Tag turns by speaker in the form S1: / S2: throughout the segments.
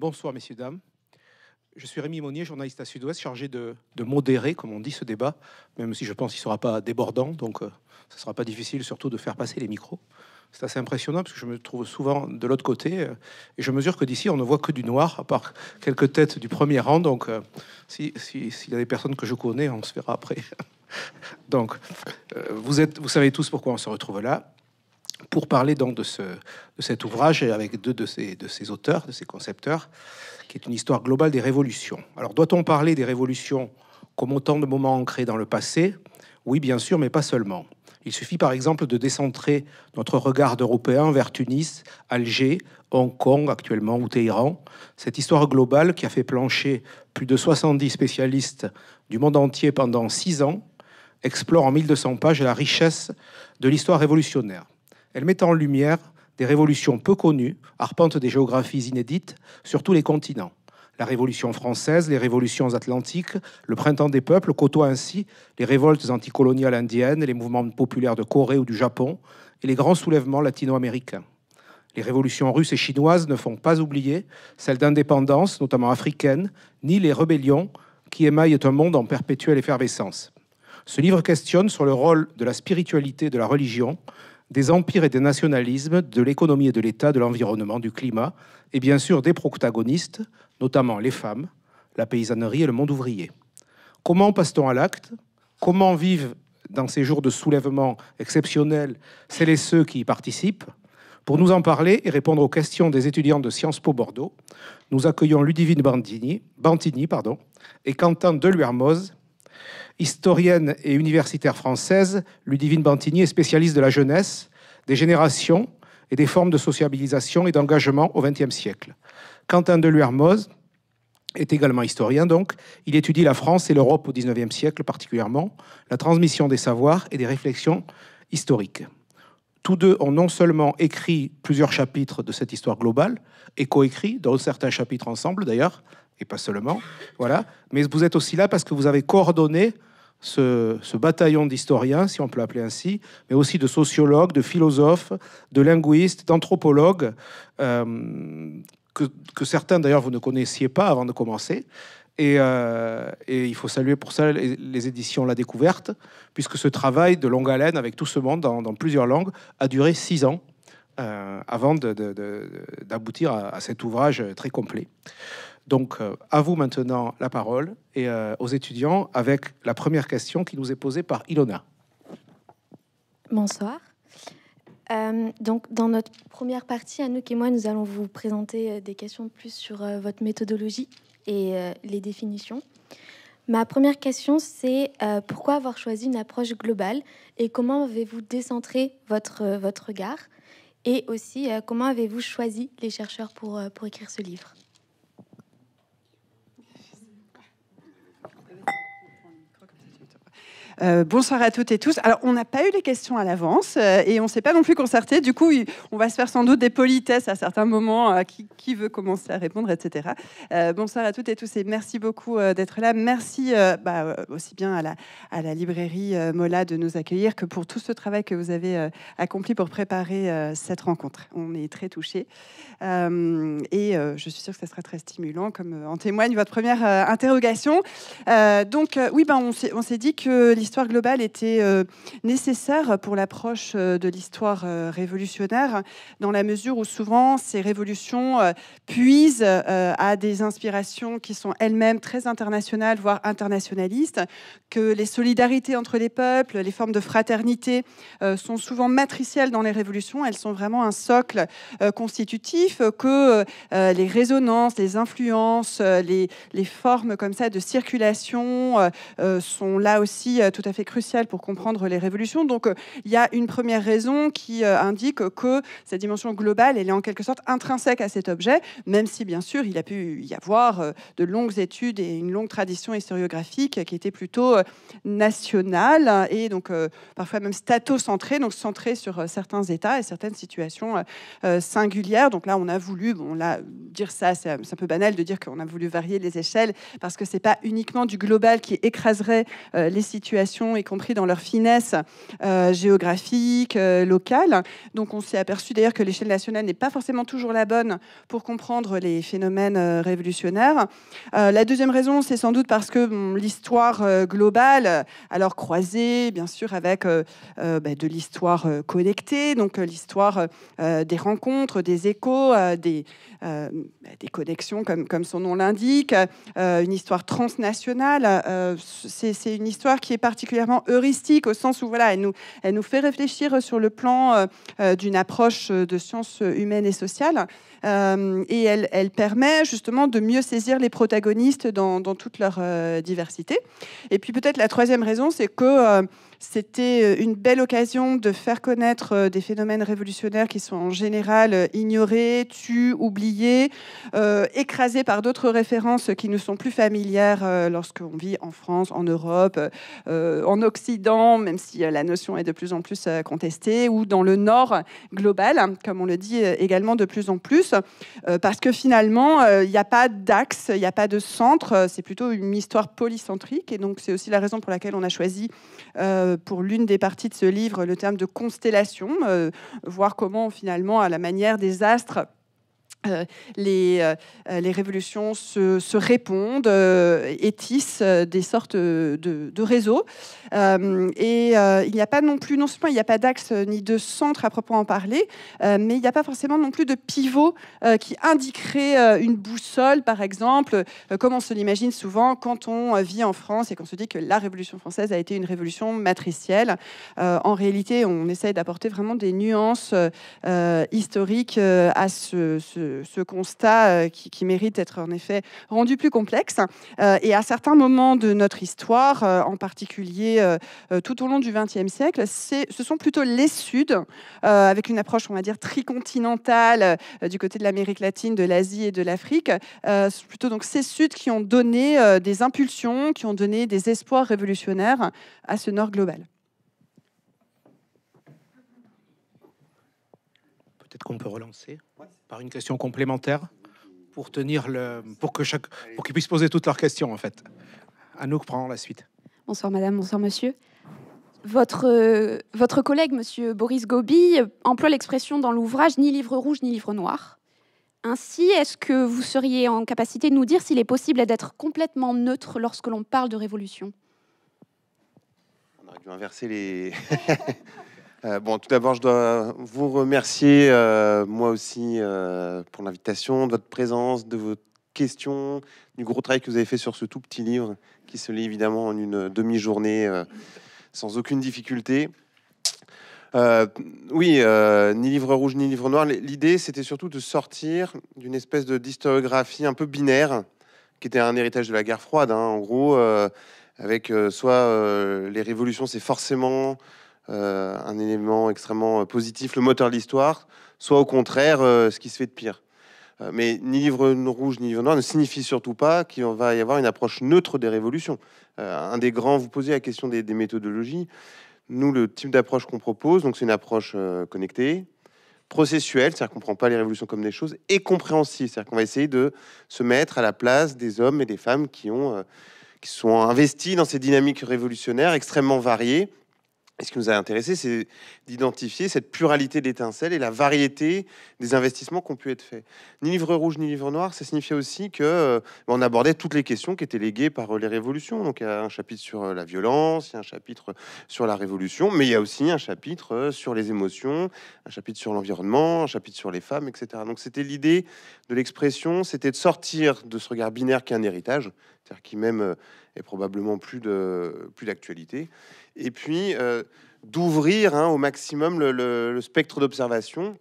S1: Bonsoir, messieurs, dames. Je suis Rémi Monnier, journaliste à Sud-Ouest, chargé de, modérer, comme on dit, ce débat, même si je pense qu'il ne sera pas débordant, donc euh, ce ne sera pas difficile surtout de faire passer les micros. C'est assez impressionnant parce que je me trouve souvent de l'autre côté euh, et je mesure que d'ici on ne voit que du noir, à part quelques têtes du premier rang. Donc, euh, s'il y a des personnes que je connais, on se verra après. donc, vous savez tous pourquoi on se retrouve là pour parler de, ce, de cet ouvrage avec deux de ses, de ses auteurs, de ses concepteurs, qui est une histoire globale des révolutions. Alors, doit-on parler des révolutions comme autant de moments ancrés dans le passé? Oui, bien sûr, mais pas seulement. Il suffit par exemple de décentrer notre regard d'Européens vers Tunis, Alger, Hong Kong actuellement ou Téhéran. Cette histoire globale qui a fait plancher plus de 70 spécialistes du monde entier pendant six ans explore en 1200 pages la richesse de l'histoire révolutionnaire. Elle met en lumière des révolutions peu connues, arpentent des géographies inédites sur tous les continents. La Révolution française, les révolutions atlantiques, le printemps des peuples côtoient ainsi les révoltes anticoloniales indiennes, les mouvements populaires de Corée ou du Japon et les grands soulèvements latino-américains. Les révolutions russes et chinoises ne font pas oublier celles d'indépendance, notamment africaines, ni les rébellions qui émaillent un monde en perpétuelle effervescence. Ce livre questionne sur le rôle de la spiritualité et de la religion des empires et des nationalismes, de l'économie et de l'État, de l'environnement, du climat, et bien sûr des protagonistes, notamment les femmes, la paysannerie et le monde ouvrier. Comment passe-t-on à l'acte? Comment vivent dans ces jours de soulèvement exceptionnels celles et ceux qui y participent? Pour nous en parler et répondre aux questions des étudiants de Sciences Po Bordeaux, nous accueillons Ludivine Bantini, Bantini pardon, et Quentin Deluermoz, Historienne et universitaire française, Ludivine Bantini est spécialiste de la jeunesse, des générations et des formes de sociabilisation et d'engagement au XXe siècle. Quentin Deluermoz est également historien, donc. Il étudie la France et l'Europe au XIXe siècle particulièrement, la transmission des savoirs et des réflexions historiques. Tous deux ont non seulement écrit plusieurs chapitres de cette histoire globale, et coécrit, dans certains chapitres ensemble d'ailleurs, et pas seulement, voilà, mais vous êtes aussi là parce que vous avez coordonné ce, bataillon d'historiens, si on peut l'appeler ainsi, mais aussi de sociologues, de philosophes, de linguistes, d'anthropologues, euh, que, certains d'ailleurs vous ne connaissiez pas avant de commencer. Euh, et, il faut saluer pour ça les, éditions La Découverte, puisque ce travail de longue haleine avec tout ce monde dans, plusieurs langues a duré six ans euh, avant d'aboutir à, cet ouvrage très complet. Donc, euh, à vous maintenant la parole et euh, aux étudiants avec la première question qui nous est posée par Ilona.
S2: Bonsoir. Euh, donc, dans notre première partie, Anouk et moi, nous allons vous présenter des questions plus sur votre méthodologie et les définitions. Ma première question, c'est pourquoi avoir choisi une approche globale et comment avez-vous décentré votre, votre regard? Et aussi, comment avez-vous choisi les chercheurs pour, pour écrire ce livre?
S3: Euh, bonsoir à toutes et tous. Alors, on n'a pas eu les questions à l'avance euh, et on ne s'est pas non plus concerté. Du coup, on va se faire sans doute des politesses à certains moments. Euh, qui, veut commencer à répondre, etc. bonsoir à toutes et tous et merci beaucoup d'être là. Merci bah, aussi bien à la, librairie Mola de nous accueillir que pour tout ce travail que vous avez accompli pour préparer cette rencontre. On est très touchés et je suis sûre que ça sera très stimulant, comme en témoigne votre première interrogation. donc, oui, ben, on s'est dit que l'histoire l'histoire globale était euh, nécessaire pour l'approche euh, de l'histoire euh, révolutionnaire, dans la mesure où souvent ces révolutions puisent à des inspirations qui sont elles-mêmes très internationales, voire internationalistes, que les solidarités entre les peuples, les formes de fraternité sont souvent matricielles dans les révolutions, elles sont vraiment un socle constitutif, que les résonances, les influences, les, les, formes comme ça de circulation sont là aussi tout à fait crucial pour comprendre les révolutions. Donc, euh, il y a une première raison qui euh, indique que cette dimension globale, elle est en quelque sorte intrinsèque à cet objet, même si, bien sûr, il a pu y avoir euh, de longues études et une longue tradition historiographique qui était plutôt nationale et donc parfois même statocentrée, donc centrée sur certains États et certaines situations singulières. Donc là, on a voulu, bon, là, dire ça, c'est un peu banal de dire qu'on a voulu varier les échelles parce que c'est pas uniquement du global qui écraserait les situations situation, y compris dans leur finesse géographique, locale. Donc on s'est aperçu d'ailleurs que l'échelle nationale n'est pas forcément toujours la bonne pour comprendre les phénomènes révolutionnaires. la deuxième raison, c'est sans doute parce que l'histoire globale, alors croisée bien sûr avec bah, de l'histoire connectée, donc l'histoire des rencontres, des échos, des, des connexions comme, comme son nom l'indique, une histoire transnationale. c'est une histoire qui est particulièrement heuristique au sens où voilà, elle nous, elle nous fait réfléchir sur le plan d'une approche de sciences humaines et sociales. et elle, elle, permet justement de mieux saisir les protagonistes dans, dans toute leur diversité. Et puis peut-être la troisième raison, c'est que c'était euh, une belle occasion de faire connaître euh, des phénomènes révolutionnaires qui sont en général euh, ignorés, tus, oubliés, écrasés par d'autres références qui ne sont plus familières lorsqu'on vit en France, en Europe, en Occident, même si la notion est de plus en plus contestée, ou dans le Nord global, comme on le dit également de plus en plus, parce que finalement, il n'y a pas d'axe, il n'y a pas de centre, c'est plutôt une histoire polycentrique, et donc c'est aussi la raison pour laquelle on a choisi euh, pour l'une des parties de ce livre le terme de constellation, euh, voir comment finalement, à la manière des astres, euh, les, euh, les, révolutions se, répondent euh, et tissent des sortes de, réseaux. et il n'y a pas non plus, non seulement il n'y a pas d'axe ni de centre à proprement parler, mais il n'y a pas forcément non plus de pivot qui indiquerait une boussole, par exemple, comme on se l'imagine souvent quand on vit en France et qu'on se dit que la Révolution française a été une révolution matricielle. en réalité, on essaye d'apporter vraiment des nuances historiques à ce, constat euh, qui, mérite d'être en effet rendu plus complexe. Euh, et à certains moments de notre histoire, euh, en particulier tout au long du XXe siècle, ce sont plutôt les Suds, avec une approche, on va dire, tricontinentale du côté de l'Amérique latine, de l'Asie et de l'Afrique. plutôt donc ces Suds qui ont donné des impulsions, qui ont donné des espoirs révolutionnaires à ce Nord global.
S1: Peut-être qu'on peut relancer par une question complémentaire pour tenir le, pour que chaque, pour qu'ils puissent poser toutes leurs questions en fait. Anouk prend la suite.
S4: Bonsoir madame, bonsoir monsieur. Votre, votre collègue, monsieur Boris Gobi, emploie l'expression dans l'ouvrage ni livre rouge ni livre noir. Ainsi, est-ce que vous seriez en capacité de nous dire s'il est possible d'être complètement neutre lorsque l'on parle de révolution?
S5: On aurait dû inverser les. Euh, bon, tout d'abord, je dois vous remercier, euh, moi aussi, euh, pour l'invitation, de votre présence, de vos questions, du gros travail que vous avez fait sur ce tout petit livre qui se lit évidemment en une demi-journée sans aucune difficulté. oui, ni livre rouge ni livre noir. L'idée, c'était surtout de sortir d'une espèce de d'historiographie un peu binaire, qui était un héritage de la guerre froide. Hein, en gros, avec soit les révolutions, c'est forcément un élément extrêmement positif, le moteur de l'histoire, soit au contraire euh, ce qui se fait de pire. Euh, mais ni livre rouge ni livre noir ne signifie surtout pas qu'il va y avoir une approche neutre des révolutions. un des grands, vous posez la question des, méthodologies. Nous, le type d'approche qu'on propose, donc c'est une approche connectée, processuelle, c'est-à-dire qu'on ne prend pas les révolutions comme des choses, et compréhensible, c'est-à-dire qu'on va essayer de se mettre à la place des hommes et des femmes qui ont qui sont investis dans ces dynamiques révolutionnaires extrêmement variées et ce qui nous a intéressé, c'est d'identifier cette pluralité d'étincelles et la variété des investissements qui ont pu être faits. Ni livre rouge ni livre noir, ça signifiait aussi que euh, on abordait toutes les questions qui étaient léguées par euh, les révolutions. Donc il y a un chapitre sur euh, la violence, il y a un chapitre sur la révolution, mais il y a aussi un chapitre sur les émotions, un chapitre sur l'environnement, un chapitre sur les femmes, etc. Donc c'était l'idée de l'expression, c'était de sortir de ce regard binaire qui est un héritage, c'est-à-dire qui même est probablement plus de plus d'actualité et puis euh, d'ouvrir hein, au maximum le, spectre d'observation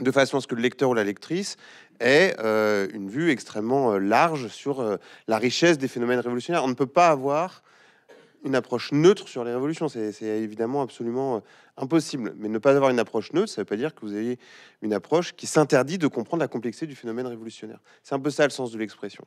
S5: de façon à ce que le lecteur ou la lectrice ait euh, une vue extrêmement euh, large sur la richesse des phénomènes révolutionnaires. On ne peut pas avoir une approche neutre sur les révolutions, c'est évidemment absolument impossible. Mais ne pas avoir une approche neutre, ça ne veut pas dire que vous ayez une approche qui s'interdit de comprendre la complexité du phénomène révolutionnaire. C'est un peu ça le sens de l'expression.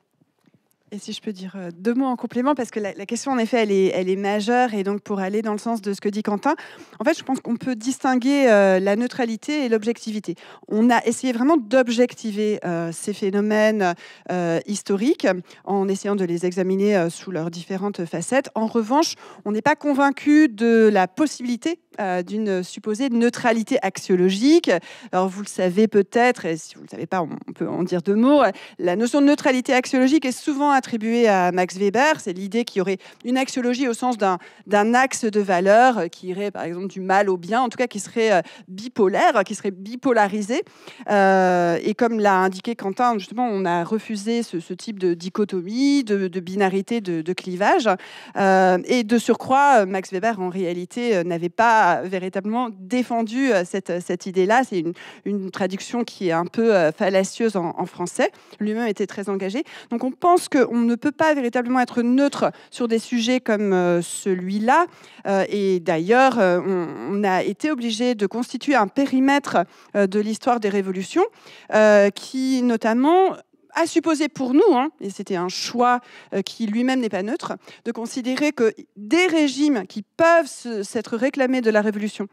S3: Et si je peux dire euh, deux mots en complément, parce que la, question, en effet, elle est, majeure, et donc pour aller dans le sens de ce que dit Quentin, en fait, je pense qu'on peut distinguer euh, la neutralité et l'objectivité. On a essayé vraiment d'objectiver euh, ces phénomènes historiques en essayant de les examiner sous leurs différentes facettes. En revanche, on n'est pas convaincu de la possibilité d'une supposée neutralité axiologique. Alors, vous le savez peut-être, et si vous ne le savez pas, on peut en dire deux mots. La notion de neutralité axiologique est souvent attribué à Max Weber. C'est l'idée qu'il y aurait une axiologie au sens d'un axe de valeur euh, qui irait par exemple du mal au bien, en tout cas qui serait euh, bipolaire, qui serait bipolarisé. Euh, et comme l'a indiqué Quentin, justement, on a refusé ce, type de dichotomie, de, binarité, de, clivage. et de surcroît, Max Weber, en réalité, n'avait pas véritablement défendu cette, cette idée-là. C'est une, une, traduction qui est un peu fallacieuse en, français. Lui-même était très engagé. Donc on pense que on ne peut pas véritablement être neutre sur des sujets comme euh, celui-là. Euh, et d'ailleurs, euh, on, a été obligé de constituer un périmètre de l'histoire des révolutions qui, notamment, a supposé pour nous, hein, et c'était un choix qui lui-même n'est pas neutre, de considérer que des régimes qui peuvent s'être réclamés de la révolution,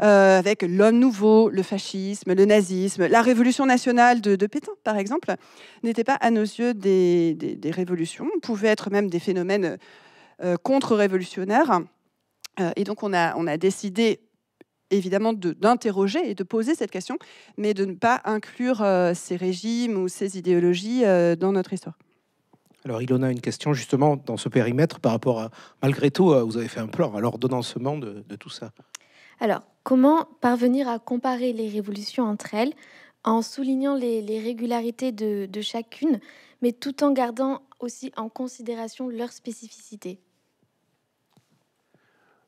S3: euh, avec l'homme nouveau, le fascisme, le nazisme, la révolution nationale de, Pétain, par exemple, n'étaient pas à nos yeux des, révolutions, pouvaient être même des phénomènes euh, contre-révolutionnaires. Euh, et donc on a décidé évidemment d'interroger et de poser cette question, mais de ne pas inclure ces régimes ou ces idéologies dans notre histoire.
S1: Alors, Ilona, une question justement dans ce périmètre par rapport à, malgré tout, vous avez fait un plan à l'ordonnancement de, de tout ça.
S2: Alors, comment parvenir à comparer les révolutions entre elles en soulignant les, régularités de, chacune, mais tout en gardant aussi en considération leurs spécificités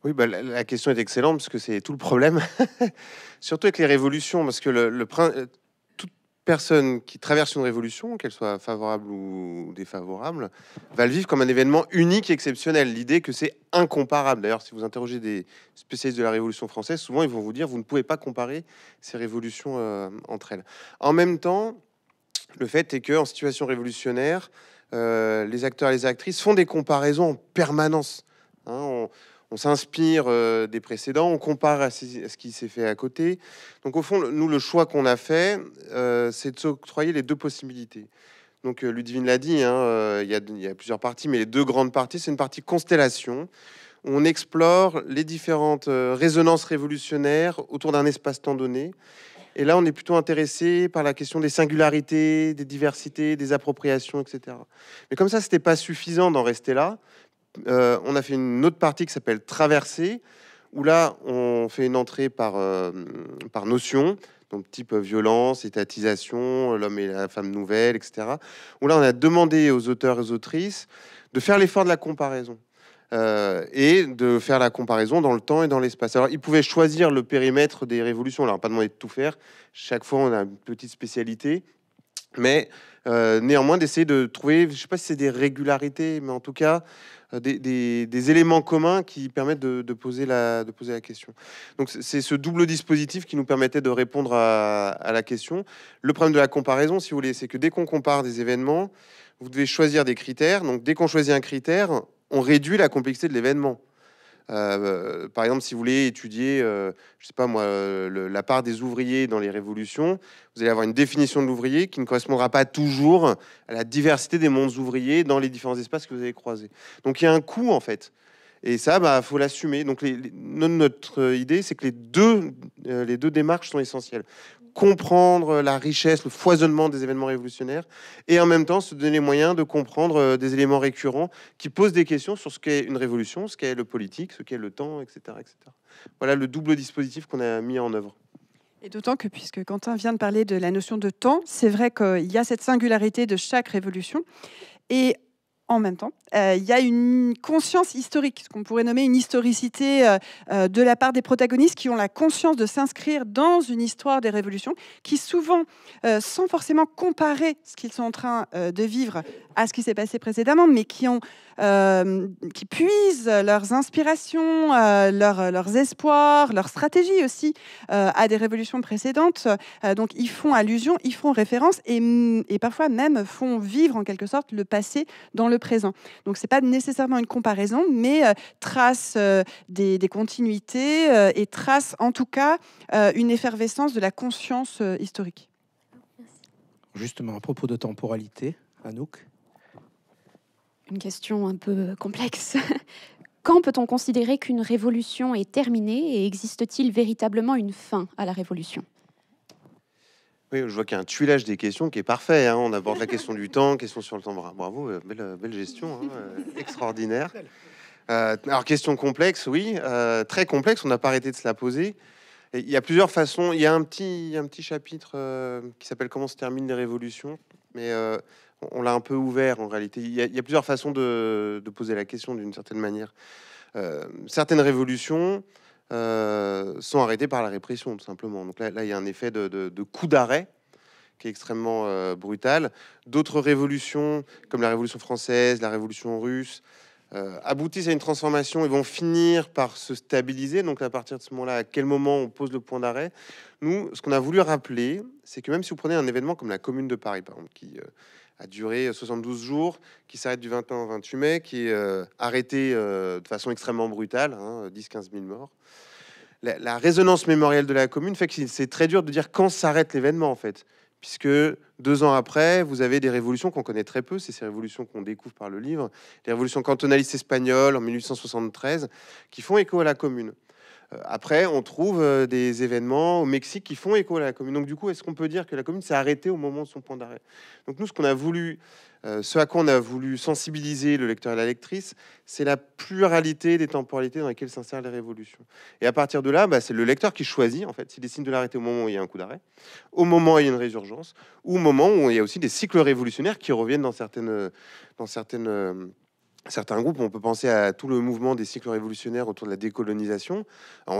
S5: oui, bah, la, question est excellente parce que c'est tout le problème, surtout avec les révolutions, parce que le, le, personne qui traverse une révolution, qu'elle soit favorable ou défavorable, va le vivre comme un événement unique et exceptionnel. L'idée que c'est incomparable. D'ailleurs, si vous interrogez des spécialistes de la Révolution française, souvent ils vont vous dire vous ne pouvez pas comparer ces révolutions euh, entre elles. En même temps, le fait est que en situation révolutionnaire, euh, les acteurs et les actrices font des comparaisons en permanence. Hein s'inspire euh, des précédents, on compare à, ce qui s'est fait à côté. Donc au fond, nous, le choix qu'on a fait, euh, c'est de s'octroyer les deux possibilités. Donc euh, Ludivine l'a dit, hein, il y, a plusieurs parties, mais les deux grandes parties, c'est une partie constellation. on explore les différentes résonances révolutionnaires autour d'un espace-temps donné. Et là, on est plutôt intéressé par la question des singularités, des diversités, des appropriations, etc. Mais comme ça, c'était pas suffisant d'en rester là. Euh, on a fait une autre partie qui s'appelle Traversée, où là, on fait une entrée par, euh, par notion, donc type violence, étatisation, l'homme et la femme nouvelle, etc. Où là, on a demandé aux auteurs et aux autrices de faire l'effort de la comparaison. Euh, et de faire la comparaison dans le temps et dans l'espace. Alors, ils pouvaient choisir le périmètre des révolutions. On leur a pas demandé de tout faire. Chaque fois, on a une petite spécialité. Mais néanmoins, d'essayer de trouver, je sais pas si c'est des régularités, mais en tout cas, euh, des, éléments communs qui permettent de, poser, la, de poser la question. Donc c'est ce double dispositif qui nous permettait de répondre à, la question. Le problème de la comparaison, si vous voulez, c'est que dès qu'on compare des événements, vous devez choisir des critères. Donc dès qu'on choisit un critère, on réduit la complexité de l'événement. Euh, par exemple, si vous voulez étudier, euh, je sais pas moi, la part des ouvriers dans les révolutions, vous allez avoir une définition de l'ouvrier qui ne correspondra pas toujours à la diversité des mondes ouvriers dans les différents espaces que vous allez croiser. Donc il y a un coût en fait. Et ça, bah, faut l'assumer. Donc, notre idée, c'est que les deux, euh, les deux démarches sont essentielles comprendre la richesse, le foisonnement des événements révolutionnaires, et en même temps se donner les moyens de comprendre euh, des éléments récurrents qui posent des questions sur ce qu'est une révolution, ce qu'est le politique, ce qu'est le temps, etc., etc. Voilà le double dispositif qu'on a mis en œuvre.
S3: Et d'autant que, puisque Quentin vient de parler de la notion de temps, c'est vrai qu'il y a cette singularité de chaque révolution. Et en même temps, euh, il y a une conscience historique, ce qu'on pourrait nommer une historicité euh, euh, de la part des protagonistes qui ont la conscience de s'inscrire dans une histoire des révolutions, qui souvent, sans forcément comparer ce qu'ils sont en train de vivre à ce qui s'est passé précédemment, mais qui, ont, qui puisent leurs inspirations, leurs, espoirs, leurs stratégies aussi à des révolutions précédentes. donc ils font allusion, ils font référence et parfois même font vivre en quelque sorte le passé dans le présent. Donc c'est pas nécessairement une comparaison, mais euh, trace euh, des, continuités euh, et trace en tout cas une effervescence de la conscience historique.
S1: Justement, à propos de temporalité, Anouk
S4: Une question un peu complexe. Quand peut-on considérer qu'une révolution est terminée et existe-t-il véritablement une fin à la révolution?
S5: Je vois qu'il y a un tuilage des questions qui est parfait. Hein. On aborde la question du temps, question sur le temps. Bravo, euh, belle, belle gestion, hein, euh, extraordinaire. Euh, alors, question complexe, oui, très complexe. On n'a pas arrêté de se la poser. il y a plusieurs façons. Il y a un petit, un petit chapitre qui s'appelle Comment se terminent les révolutions, mais on l'a un peu ouvert en réalité. Il y a, plusieurs façons de, poser la question d'une certaine manière. certaines révolutions euh, sont arrêtés par la répression, tout simplement. Donc là, il y a un effet de, coup d'arrêt qui est extrêmement euh, brutal. D'autres révolutions, comme la Révolution française, la Révolution russe, euh, aboutissent à une transformation et vont finir par se stabiliser. Donc à partir de ce moment-là, à quel moment on pose le point d'arrêt? Nous, ce qu'on a voulu rappeler, c'est que même si vous prenez un événement comme la Commune de Paris, par exemple, qui a duré 72 jours, qui s'arrête du 21 au 28 mai, qui est arrêté de façon extrêmement brutale, 10-15 hein, 000 morts la, résonance mémorielle de la commune fait que c'est très dur de dire quand s'arrête l'événement en fait, puisque deux ans après, vous avez des révolutions qu'on connaît très peu, c'est ces révolutions qu'on découvre par le livre, les révolutions cantonalistes espagnoles en 1873, qui font écho à la commune. Euh, après, on trouve euh, des événements au Mexique qui font écho à la commune. Donc, du coup, est-ce qu'on peut dire que la commune s'est arrêtée au moment de son point d'arrêt? Donc, nous, ce qu'on a voulu, euh, ce à quoi on a voulu sensibiliser le lecteur et la lectrice, c'est la pluralité des temporalités dans lesquelles s'insèrent les révolutions. Et à partir de là, bah, c'est le lecteur qui choisit, en fait, s'il décide de l'arrêter au moment où il y a un coup d'arrêt, au moment où il y a une résurgence, ou au moment où il y a aussi des cycles révolutionnaires qui reviennent dans certaines, dans certaines certains groupes, on peut penser à tout le mouvement des cycles révolutionnaires autour de la décolonisation.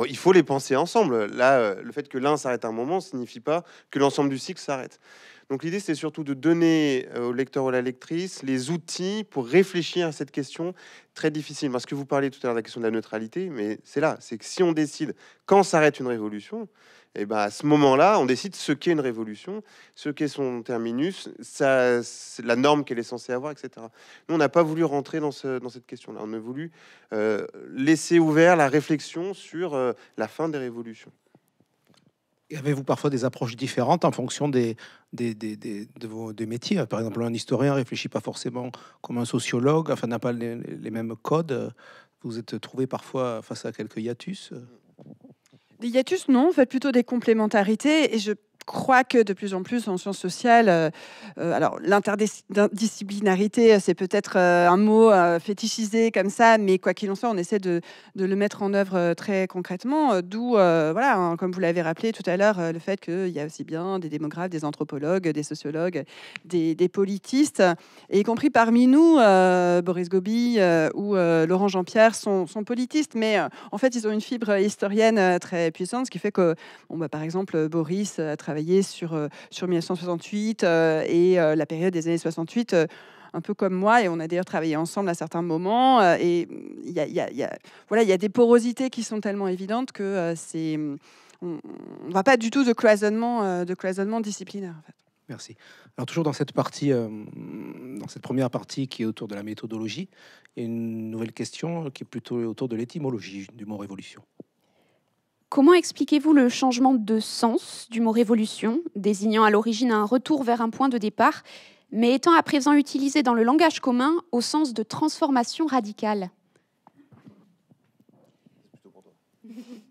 S5: il faut les penser ensemble. Là, euh, le fait que l'un s'arrête un moment signifie pas que l'ensemble du cycle s'arrête. Donc l'idée, c'est surtout de donner euh, au lecteur ou à la lectrice les outils pour réfléchir à cette question très difficile. Parce que vous parliez tout à l'heure de la question de la neutralité, mais c'est là, c'est que si on décide quand s'arrête une révolution, et eh ben à ce moment-là, on décide ce qu'est une révolution, ce qu'est son terminus, la norme qu'elle est censée avoir, etc. Nous, on n'a pas voulu rentrer dans cette question-là. On a voulu euh, laisser ouvert la réflexion sur euh, la fin des révolutions.
S1: Avez-vous parfois des approches différentes en fonction des, des, des, des de vos métiers? Par exemple, un historien réfléchit pas forcément comme un sociologue, enfin n'a pas les, les, mêmes codes. Vous êtes trouvé parfois face à quelques hiatus?
S3: Des hiatus, non, en fait plutôt des complémentarités. Et je crois que de plus en plus en sciences sociales, euh, euh, alors l'interdisciplinarité, c'est peut-être euh, un mot fétichisé comme ça, mais quoi qu'il en soit, on essaie de, le mettre en œuvre très concrètement. D'où, voilà, hein, comme vous l'avez rappelé tout à l'heure, le fait qu'il y a aussi bien des démographes, des anthropologues, des sociologues, des, politistes, et y compris parmi nous, Boris Gobi ou Laurent Jean-Pierre sont, politistes, mais en fait, ils ont une fibre historienne très puissante, ce qui fait que, bon, bah, par exemple, Boris a travaillé sur, euh, sur 1968 euh, et euh, la période des années 68 un peu comme moi, et on a d'ailleurs travaillé ensemble à certains moments. et il y a, voilà, il y a des porosités qui sont tellement évidentes que c'est, on ne va pas du tout de cloisonnement, de cloisonnement disciplinaire.
S1: Merci. Alors toujours dans cette partie, dans cette première partie qui est autour de la méthodologie, il y a une nouvelle question qui est plutôt autour de l'étymologie du mot révolution.
S4: Comment expliquez-vous le changement de sens du mot révolution, désignant à l'origine un retour vers un point de départ, mais étant à présent utilisé dans le langage commun au sens de transformation radicale?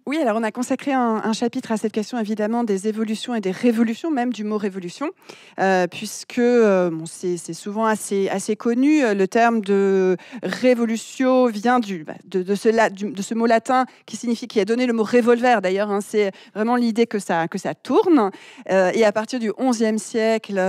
S3: Oui, alors on a consacré un, chapitre à cette question évidemment des évolutions et des révolutions, même du mot révolution, euh, puisque euh, c'est souvent assez, connu. Euh, le terme de révolution vient bah, de, ce, mot latin qui signifie, qui a donné le mot revolver d'ailleurs. Hein. c'est vraiment l'idée que ça, que ça tourne. et à partir du XIe siècle,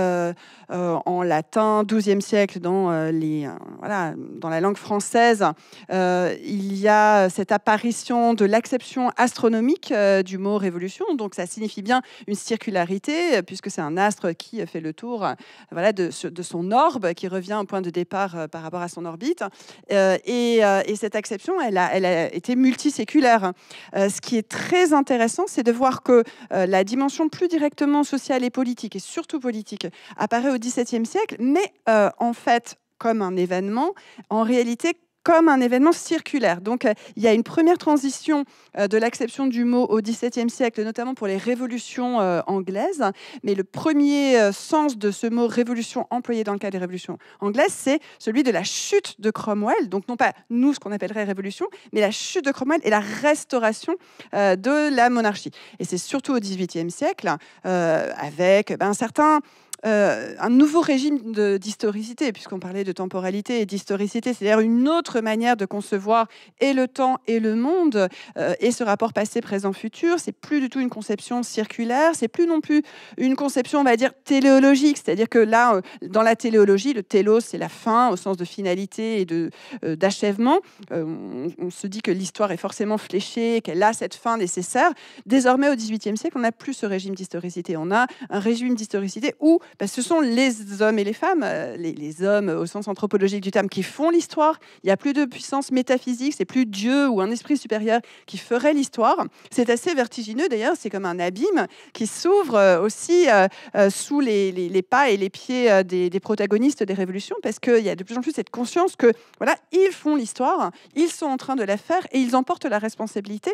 S3: en latin, XIIe siècle, dans, les, voilà, dans la langue française, il y a cette apparition de l'acception astronomique euh, du mot révolution. Donc ça signifie bien une circularité, euh, puisque c'est un astre qui fait le tour euh, voilà, de, de, son orbe, qui revient au point de départ par rapport à son orbite. et, et, cette acception, elle a, elle a été multiséculaire. ce qui est très intéressant, c'est de voir que la dimension plus directement sociale et politique, et surtout politique, apparaît au XVIIe siècle, mais en fait, comme un événement, en réalité comme un événement circulaire. Donc, euh, il y a une première transition euh, de l'acception du mot au XVIIe siècle, notamment pour les révolutions euh, anglaises. Mais le premier sens de ce mot révolution employé dans le cas des révolutions anglaises, c'est celui de la chute de Cromwell. Donc, non pas nous, ce qu'on appellerait révolution, mais la chute de Cromwell et la restauration de la monarchie. Et c'est surtout au XVIIIe siècle, avec ben, un certain euh, un nouveau régime d'historicité, puisqu'on parlait de temporalité et d'historicité, c'est-à-dire une autre manière de concevoir et le temps et le monde euh, et ce rapport passé, présent, futur. C'est plus du tout une conception circulaire, c'est plus non plus une conception, on va dire, téléologique, c'est-à-dire que là, euh, dans la téléologie, le télos, c'est la fin au sens de finalité et de d'achèvement. On, on, se dit que l'histoire est forcément fléchée, qu'elle a cette fin nécessaire. Désormais, au XVIIIe siècle, on n'a plus ce régime d'historicité. On a un régime d'historicité où bah, ce sont les hommes et les femmes, euh, les, hommes au sens anthropologique du terme, qui font l'histoire. Il n'y a plus de puissance métaphysique, c'est plus Dieu ou un esprit supérieur qui ferait l'histoire. C'est assez vertigineux d'ailleurs, c'est comme un abîme qui s'ouvre euh, aussi euh, sous les, pas et les pieds des, protagonistes des révolutions, parce qu'il y a de plus en plus cette conscience que voilà, ils font l'histoire, ils sont en train de la faire et ils en portent la responsabilité.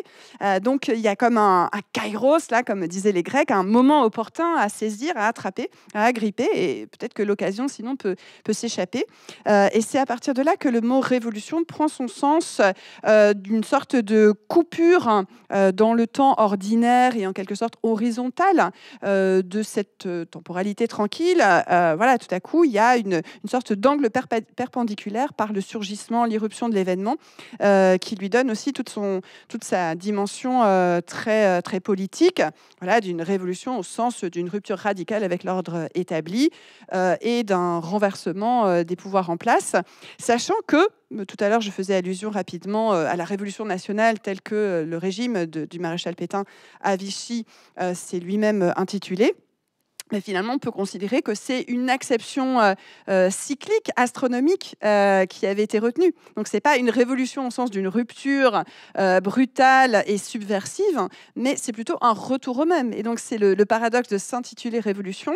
S3: donc il y a comme un, un kairos, là, comme disaient les Grecs, un moment opportun à saisir, à attraper, à gripper et peut-être que l'occasion sinon peut, peut s'échapper. Euh, et c'est à partir de là que le mot révolution prend son sens euh, d'une sorte de coupure euh, dans le temps ordinaire et en quelque sorte horizontale de cette temporalité tranquille. voilà, tout à coup, il y a une, une sorte d'angle perpendiculaire par le surgissement, l'irruption de l'événement, qui lui donne aussi toute, son, toute sa dimension très, très politique, voilà, d'une révolution au sens d'une rupture radicale avec l'ordre euh, et d'un renversement euh, des pouvoirs en place, sachant que euh, tout à l'heure, je faisais allusion rapidement à la Révolution nationale telle que le régime du maréchal Pétain à Vichy s'est lui-même intitulé mais finalement, on peut considérer que c'est une acception euh, euh, cyclique, astronomique, euh, qui avait été retenue. Donc, ce n'est pas une révolution au sens d'une rupture brutale et subversive, mais c'est plutôt un retour au même. Et donc, c'est le, paradoxe de s'intituler révolution,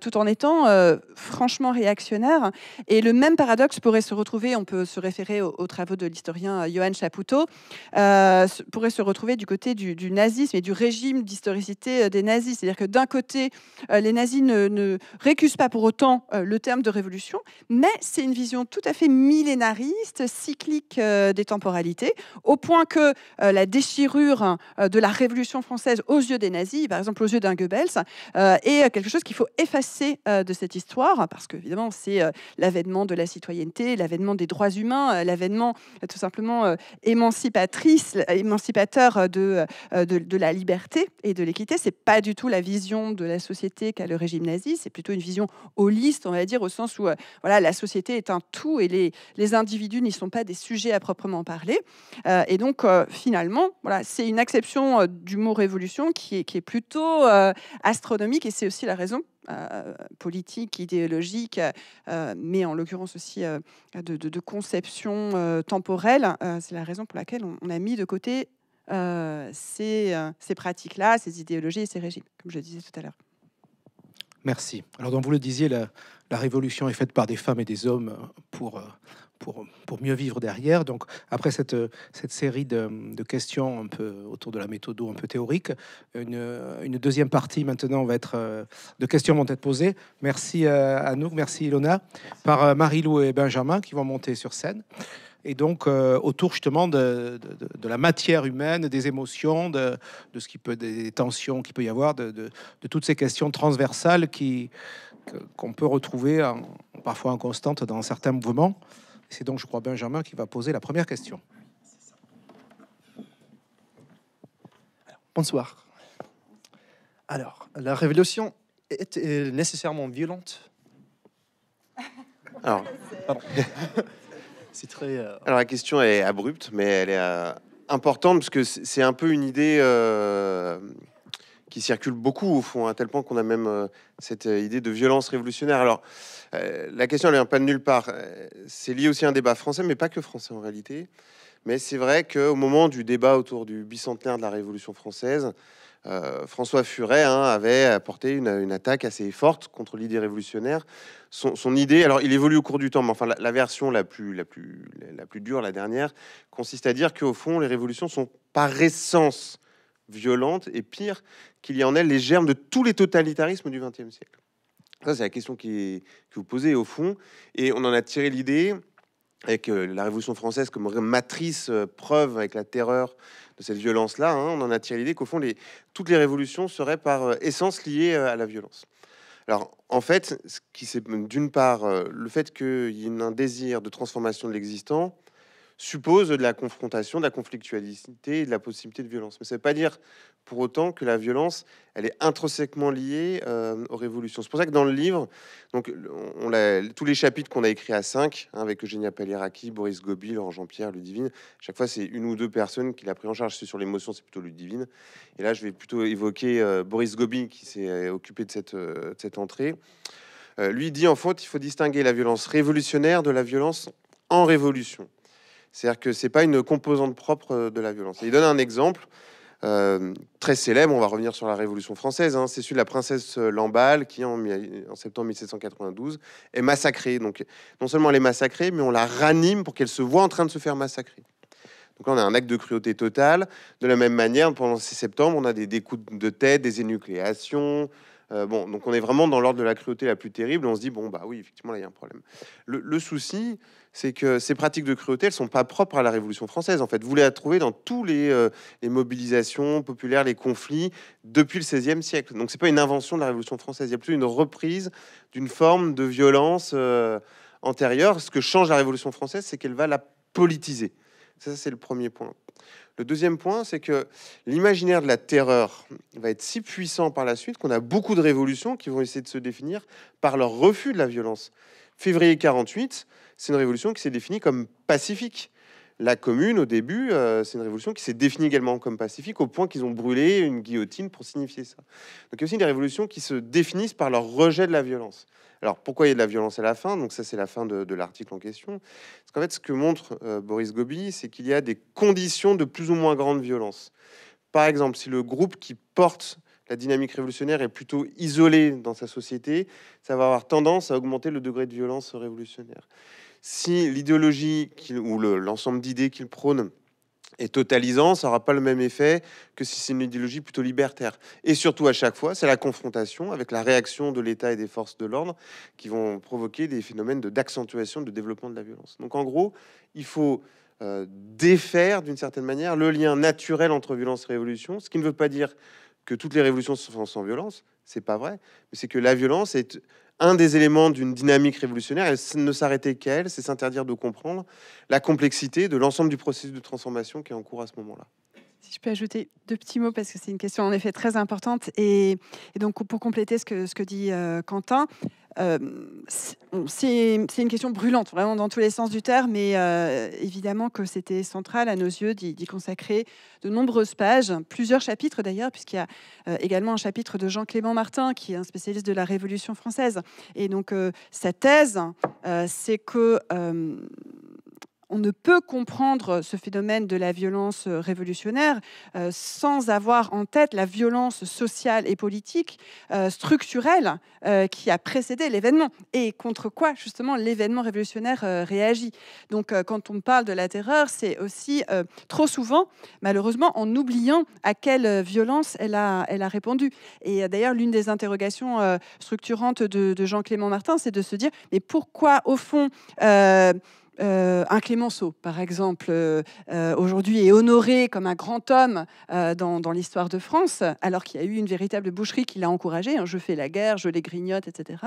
S3: tout en étant franchement réactionnaire. Et le même paradoxe pourrait se retrouver, on peut se référer aux, travaux de l'historien Johan Chapoutot, pourrait se retrouver du côté du, du nazisme et du régime d'historicité des nazis. C'est-à-dire que d'un côté, les nazis ne, récusent pas pour autant euh, le terme de révolution, mais c'est une vision tout à fait millénariste, cyclique euh, des temporalités, au point que euh, la déchirure de la Révolution française aux yeux des nazis, par exemple aux yeux d'un Goebbels, est quelque chose qu'il faut effacer de cette histoire, parce que évidemment c'est l'avènement de la citoyenneté, l'avènement des droits humains, l'avènement tout simplement émancipatrice, émancipateur de, de, de, la liberté et de l'équité. C'est pas du tout la vision de la société qu'a le régime nazi. C'est plutôt une vision holiste, on va dire, au sens où euh, voilà, la société est un tout et les, les individus n'y sont pas des sujets à proprement parler. Euh, et donc, euh, finalement, voilà, c'est une acception du mot révolution qui est, qui est plutôt astronomique et c'est aussi la raison politique, idéologique, mais en l'occurrence aussi de, de, conception temporelle. c'est la raison pour laquelle on, a mis de côté ces, ces pratiques-là, ces idéologies et ces régimes, comme je disais tout à l'heure.
S1: Merci. Alors, donc vous le disiez, la, révolution est faite par des femmes et des hommes pour, pour, pour mieux vivre derrière. Donc, après cette, cette série de, questions un peu autour de la méthode un peu théorique, une, une, deuxième partie maintenant va être de questions vont être posées. Merci à nous, merci Ilona, par Marie-Lou et Benjamin qui vont monter sur scène. Et donc euh, autour justement de, de, de, la matière humaine, des émotions, de, de ce qui peut, des tensions qu'il peut y avoir, de, de, toutes ces questions transversales qui qu'on peut retrouver en, parfois en constante dans certains mouvements. C'est donc, je crois, Benjamin qui va poser la première question.
S6: bonsoir. Alors, la révolution est nécessairement violente?
S5: Alors,
S6: Euh,
S5: Alors la question est abrupte, mais elle est euh, importante parce que c'est un peu une idée euh, qui circule beaucoup au fond, à tel point qu'on a même cette idée de violence révolutionnaire. Alors la question elle vient pas de nulle part. C'est lié aussi à un débat français, mais pas que français en réalité. Mais c'est vrai qu'au moment du débat autour du bicentenaire de la Révolution française, euh, François Furet hein, avait apporté une, attaque assez forte contre l'idée révolutionnaire. Son, idée, alors il évolue au cours du temps, mais enfin la, version la plus, la, plus, la plus dure, la dernière, consiste à dire qu'au fond, les révolutions sont par essence violentes et pire qu'il y en ait les germes de tous les totalitarismes du XXe siècle. Ça, c'est la question qui, que vous posez au fond. Et on en a tiré l'idée avec euh, la Révolution française comme matrice, euh, preuve avec la terreur de cette violence-là, hein, on en a tiré l'idée qu'au fond, les, toutes les révolutions seraient par euh, essence liées à la violence. Alors, en fait, ce qui c'est d'une part le fait qu'il y ait un désir de transformation de l'existant, suppose de la confrontation, de la conflictualité de la possibilité de violence. Mais ça ne veut pas dire pour autant que la violence, elle est intrinsèquement liée euh, aux révolutions. C'est pour ça que dans le livre, donc, on, tous les chapitres qu'on a écrits à 5, hein, avec Eugénia Paliraki, Boris Gobi, Laurent Jean-Pierre, Ludivine, chaque fois c'est une ou deux personnes qui l'a pris en charge. C'est sur l'émotion, c'est plutôt Ludivine. Et là, je vais plutôt évoquer euh, Boris Gobi, qui s'est euh, occupé de cette entrée. lui dit en fait, il faut distinguer la violence révolutionnaire de la violence en révolution. C'est-à-dire que c'est pas une composante propre euh, de la violence. il donne un exemple euh, très célèbre, on va revenir sur la Révolution française, hein. c'est celui de la princesse Lamballe qui, en, septembre 1792, est massacrée. Donc, non seulement elle est massacrée, mais on la ranime pour qu'elle se voit en train de se faire massacrer. Donc là, on a un acte de cruauté totale. De la même manière, pendant ces septembre, on a des, découpes de tête, des énucléations. Euh, bon, donc on est vraiment dans l'ordre de la cruauté la plus terrible. On se dit, bon, bah oui, effectivement, là, il y a un problème. le souci, c'est que ces pratiques de cruauté, elles sont pas propres à la Révolution française. En fait, vous les trouvez dans tous euh, les, mobilisations populaires, les conflits depuis le XVIe siècle. Donc, c'est pas une invention de la Révolution française. Il y a plutôt une reprise d'une forme de violence euh, antérieure. Ce que change la Révolution française, c'est qu'elle va la politiser. Ça, c'est le premier point. Le deuxième point, c'est que l'imaginaire de la terreur va être si puissant par la suite qu'on a beaucoup de révolutions qui vont essayer de se définir par leur refus de la violence. Février 48, c'est une révolution qui s'est définie comme pacifique. La commune, au début, euh, c'est une révolution qui s'est définie également comme pacifique, au point qu'ils ont brûlé une guillotine pour signifier ça. Donc il y a aussi des révolutions qui se définissent par leur rejet de la violence. Alors pourquoi il y a de la violence à la fin? Donc ça, c'est la fin de, l'article en question. Parce qu'en fait, ce que montre euh, Boris Gobi, c'est qu'il y a des conditions de plus ou moins grande violence. Par exemple, si le groupe qui porte la dynamique révolutionnaire est plutôt isolé dans sa société, ça va avoir tendance à augmenter le degré de violence révolutionnaire si l'idéologie ou l'ensemble d'idées qu'il prône est totalisant, ça n'aura pas le même effet que si c'est une idéologie plutôt libertaire. Et surtout, à chaque fois, c'est la confrontation avec la réaction de l'État et des forces de l'ordre qui vont provoquer des phénomènes d'accentuation, de, développement de la violence. Donc en gros, il faut euh, défaire d'une certaine manière le lien naturel entre violence et révolution, ce qui ne veut pas dire que toutes les révolutions se font sans violence, c'est pas vrai, mais c'est que la violence est un des éléments d'une dynamique révolutionnaire, et ne s'arrêter qu'à elle, c'est s'interdire de comprendre la complexité de l'ensemble du processus de transformation qui est en cours à ce moment-là.
S3: Si je peux ajouter deux petits mots, parce que c'est une question en effet très importante, et, donc pour compléter ce que, dit euh, Quentin, euh, c'est une question brûlante, vraiment dans tous les sens du terme, mais euh, évidemment que c'était central à nos yeux d'y consacrer de nombreuses pages, plusieurs chapitres d'ailleurs, puisqu'il y a également un chapitre de Jean-Clément Martin, qui est un spécialiste de la Révolution française. Et donc, sa thèse, c'est que on ne peut comprendre ce phénomène de la violence euh, révolutionnaire euh, sans avoir en tête la violence sociale et politique euh, structurelle qui a précédé l'événement et contre quoi justement l'événement révolutionnaire réagit. Donc quand on parle de la terreur, c'est aussi trop souvent, malheureusement, en oubliant à quelle violence elle a, elle a répondu. Et d'ailleurs, l'une des interrogations structurantes de, de Jean-Clément Martin, c'est de se dire, mais pourquoi au fond euh, un Clémenceau, par exemple, euh, euh, aujourd'hui est honoré comme un grand homme dans, l'histoire de France, alors qu'il y a eu une véritable boucherie qui l'a encouragé. Hein, je fais la guerre, je les grignote, etc.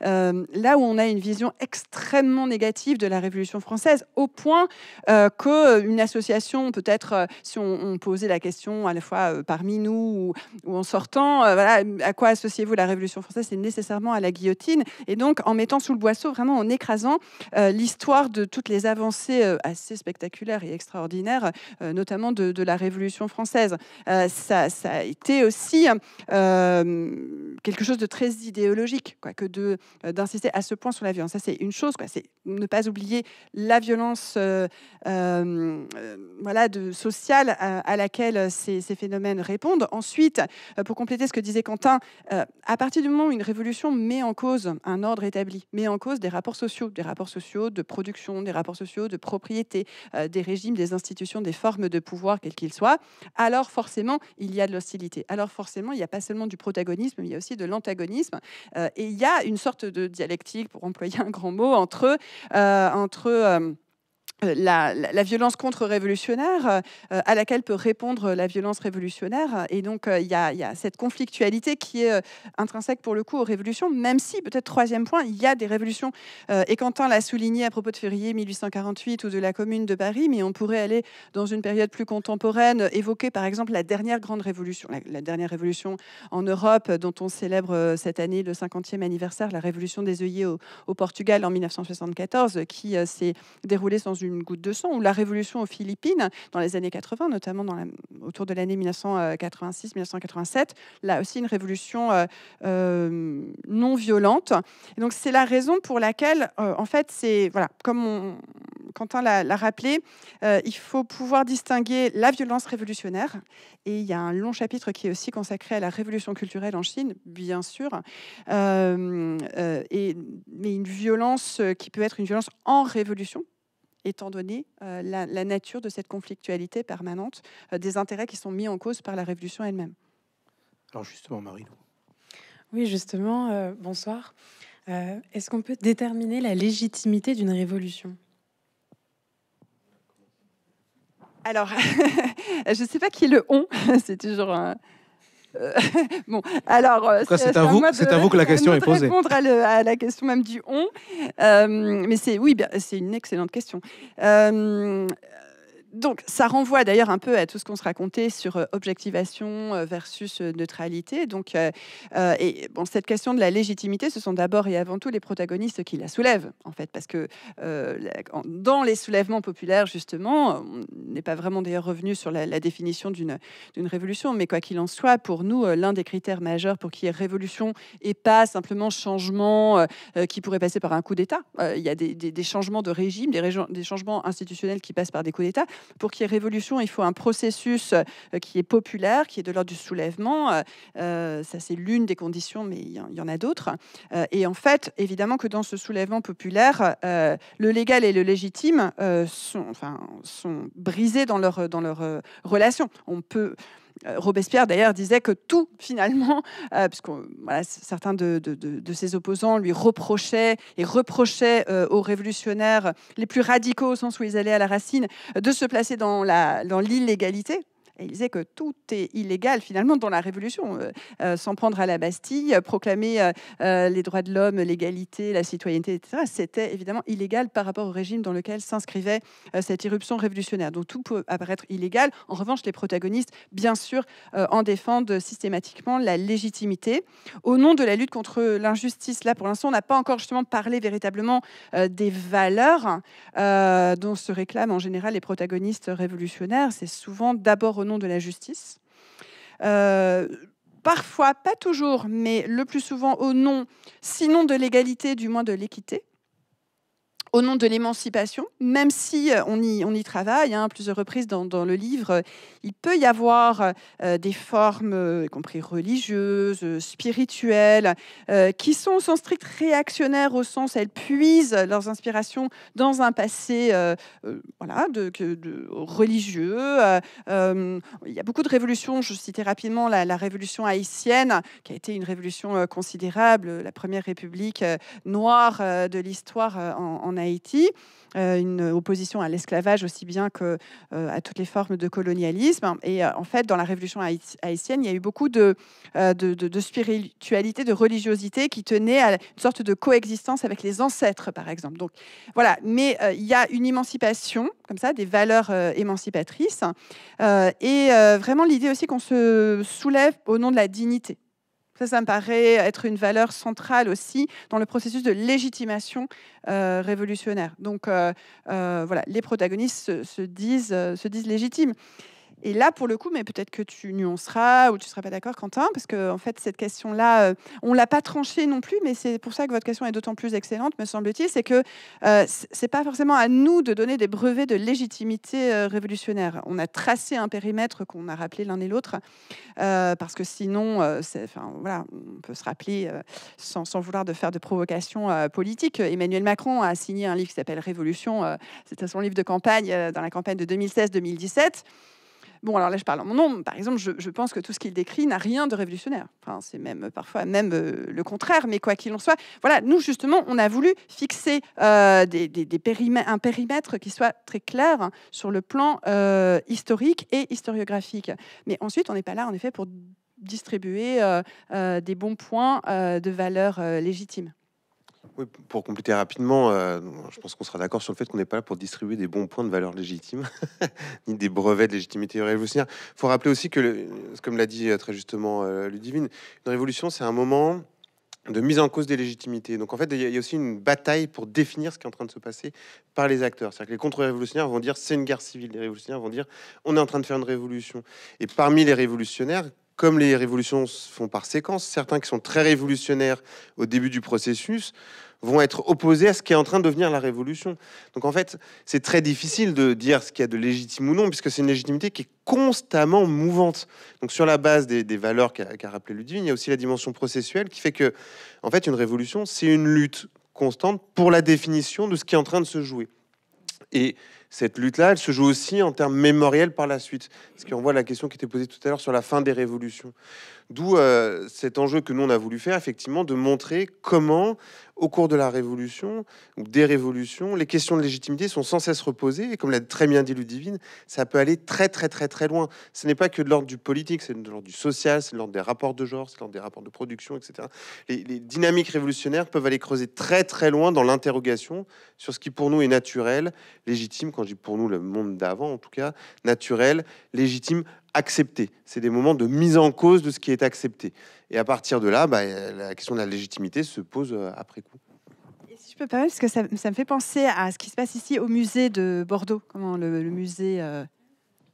S3: là où on a une vision extrêmement négative de la Révolution française, au point qu'une association, peut-être, si on, posait la question à la fois parmi nous ou, en sortant, à quoi associez-vous la Révolution française? C'est nécessairement à la guillotine. Et donc, en mettant sous le boisseau, vraiment en écrasant l'histoire de toutes les avancées euh, assez spectaculaires et extraordinaires, euh, notamment de, la Révolution française. Euh, ça, a été aussi quelque chose de très idéologique, que de d'insister à ce point sur la violence. Ça, c'est une chose. C'est ne pas oublier la violence voilà, de, sociale à, laquelle ces, phénomènes répondent. Ensuite, pour compléter ce que disait Quentin, à partir du moment où une révolution met en cause un ordre établi, met en cause des rapports sociaux, des rapports sociaux de production, des rapports sociaux, de propriété, euh, des régimes, des institutions, des formes de pouvoir, quels qu'ils soient, alors forcément, il y a de l'hostilité. Alors forcément, il n'y a pas seulement du protagonisme, il y a aussi de l'antagonisme. Euh, et il y a une sorte de dialectique, pour employer un grand mot, entre... Euh, entre euh, la, violence contre-révolutionnaire euh, à laquelle peut répondre la violence révolutionnaire. Et donc, euh, il y, a cette conflictualité qui est intrinsèque pour le coup aux révolutions, même si, peut-être troisième point, il y a des révolutions. et Quentin l'a souligné à propos de février 1848 ou de la Commune de Paris, mais on pourrait aller dans une période plus contemporaine, évoquer par exemple la dernière grande révolution, la, dernière révolution en Europe, dont on célèbre cette année le 50e anniversaire, la révolution des œillets au, au Portugal en 1974, qui s'est déroulée sans une une goutte de sang, ou la révolution aux Philippines dans les années 80, notamment autour de l'année 1986-1987, là aussi une révolution euh, euh, non violente. Donc c'est la raison pour laquelle, euh, en fait, c'est voilà, comme Quentin l'a rappelé, il faut pouvoir distinguer la violence révolutionnaire. Et il y a un long chapitre qui est aussi consacré à la révolution culturelle en Chine, bien sûr, et, mais une violence qui peut être une violence en révolution, étant donné euh, la, nature de cette conflictualité permanente euh, des intérêts qui sont mis en cause par la révolution elle-même.
S1: Alors justement, Marie.
S7: Oui, justement, euh, bonsoir. Est-ce qu'on peut déterminer la légitimité d'une révolution?
S3: Alors, je ne sais pas qui est le on, c'est toujours un, euh, bon, alors,
S1: euh, c'est à, vous, c'est à vous que la question est posée.
S3: Répondre à, à, la question même du on, euh, mais c'est oui, c'est une excellente question donc, ça renvoie d'ailleurs un peu à tout ce qu'on se racontait sur euh, objectivation euh, versus euh, neutralité. Donc, et cette question de la légitimité, ce sont d'abord et avant tout les protagonistes qui la soulèvent, en fait, parce que dans les soulèvements populaires, justement, on n'est pas vraiment d'ailleurs revenu sur la, définition d'une révolution, mais quoi qu'il en soit, pour nous, l'un des critères majeurs pour qu'il y ait révolution et pas simplement changement qui pourrait passer par un coup d'État. il y a des, changements de régime, des changements institutionnels qui passent par des coups d'État. Pour qu'il y ait révolution, il faut un processus euh, qui est populaire, qui est de l'ordre du soulèvement. Euh, euh, ça, c'est l'une des conditions, mais il y en a d'autres. et en fait, évidemment que dans ce soulèvement populaire, le légal et le légitime sont, sont brisés dans leur, dans leur relation. On peut euh, Robespierre, d'ailleurs, disait que tout, finalement, euh, puisque certains de, ses opposants lui reprochaient et reprochaient euh, aux révolutionnaires les plus radicaux, au sens où ils allaient à la racine, de se placer dans l'illégalité. Il disait que tout est illégal finalement dans la Révolution. Euh, euh, s'en prendre à la Bastille, proclamer euh, les droits de l'homme, l'égalité, la citoyenneté, etc., c'était évidemment illégal par rapport au régime dans lequel s'inscrivait cette irruption révolutionnaire. Donc tout peut apparaître illégal. En revanche, les protagonistes, bien sûr, en défendent systématiquement la légitimité. Au nom de la lutte contre l'injustice, là, pour l'instant, on n'a pas encore justement parlé véritablement des valeurs dont se réclament en général les protagonistes révolutionnaires. C'est souvent d'abord nom de la justice. Euh, parfois, pas toujours, mais le plus souvent au nom, sinon de l'égalité, du moins de l'équité au nom de l'émancipation, même si euh, on y, on y travaille hein, plusieurs reprises dans, le livre, il peut y avoir euh, des formes, y compris religieuses, spirituelles, qui sont au sens strict réactionnaires, au sens elles puisent leurs inspirations dans un passé voilà, religieux. il y a beaucoup de révolutions, je citais rapidement la, la, révolution haïtienne, qui a été une révolution considérable, la première république noire de l'histoire en, en Haïti Haïti, une opposition à l'esclavage aussi bien que à toutes les formes de colonialisme. Et en fait, dans la révolution haïtienne, il y a eu beaucoup de, de, de, spiritualité, de religiosité qui tenait à une sorte de coexistence avec les ancêtres, par exemple. Donc voilà, mais il y a une émancipation, comme ça, des valeurs émancipatrices, et vraiment l'idée aussi qu'on se soulève au nom de la dignité. Ça, ça me paraît être une valeur centrale aussi dans le processus de légitimation euh, révolutionnaire. Donc, euh, euh, voilà, les protagonistes se, disent, se disent légitimes. Et là, pour le coup, mais peut-être que tu nuanceras ou tu seras pas d'accord, Quentin, parce que en fait, cette question-là, on ne l'a pas tranchée non plus, mais c'est pour ça que votre question est d'autant plus excellente, me semble-t-il, c'est que euh, ce n'est pas forcément à nous de donner des brevets de légitimité révolutionnaire. On a tracé un périmètre qu'on a rappelé l'un et l'autre, euh, parce que sinon, euh, voilà, on peut se rappeler, euh, sans, vouloir de faire de provocation politique, Emmanuel Macron a signé un livre qui s'appelle Révolution, c'était son livre de campagne dans la campagne de 2016-2017. Bon, alors là, je parle en mon nom. Par exemple, je, pense que tout ce qu'il décrit n'a rien de révolutionnaire. Enfin, c'est même parfois même le contraire, mais quoi qu'il en soit, voilà, nous, justement, on a voulu fixer des, un périmètre qui soit très clair sur le plan historique et historiographique. Mais ensuite, on n'est pas là, en effet, pour distribuer des bons points de valeur légitime.
S5: Pour compléter rapidement, euh, je pense qu'on sera d'accord sur le fait qu'on n'est pas là pour distribuer des bons points de valeur légitime, ni des brevets de légitimité révolutionnaire. Il faut rappeler aussi que, comme l'a dit euh, très justement euh, Ludivine, une révolution, c'est un moment de mise en cause des légitimités. Donc en fait, il y a aussi une bataille pour définir ce qui est en train de se passer par les acteurs. C'est-à-dire que les contre-révolutionnaires vont dire c'est une guerre civile, les révolutionnaires vont dire on est en train de faire une révolution. Et parmi les révolutionnaires, comme les révolutions se font par séquence, certains qui sont très révolutionnaires au début du processus vont être opposés à ce qui est en train de devenir la révolution. Donc en fait, c'est très difficile de dire ce qu'il y a de légitime ou non, puisque c'est une légitimité qui est constamment mouvante. Donc sur la base des, valeurs qu'a rappelé Ludwig, il y a aussi la dimension processuelle qui fait que, en fait, une révolution, c'est une lutte constante pour la définition de ce qui est en train de se jouer. Et cette lutte-là, elle se joue aussi en termes mémoriels par la suite. Ce qui renvoie à la question qui était posée tout à l'heure sur la fin des révolutions. D'où euh, cet enjeu que nous, on a voulu faire, effectivement, de montrer comment, au cours de la Révolution, ou des révolutions, les questions de légitimité sont sans cesse reposées. Et comme l'a très bien dit Ludivine, ça peut aller très, très, très, très loin. Ce n'est pas que de l'ordre du politique, c'est de l'ordre du social, c'est de l'ordre des rapports de genre, c'est de l'ordre des rapports de production, etc. Les, dynamiques révolutionnaires peuvent aller creuser très, très loin dans l'interrogation sur ce qui, pour nous, est naturel, légitime, quand je dis pour nous, le monde d'avant, en tout cas, naturel, légitime, accepté. C'est des moments de mise en cause de ce qui est accepté. Et à partir de là, bah, la question de la légitimité se pose euh, après coup.
S3: Si je peux pas, parce que ça, me fait penser à ce qui se passe ici au musée de Bordeaux, comment le, musée euh,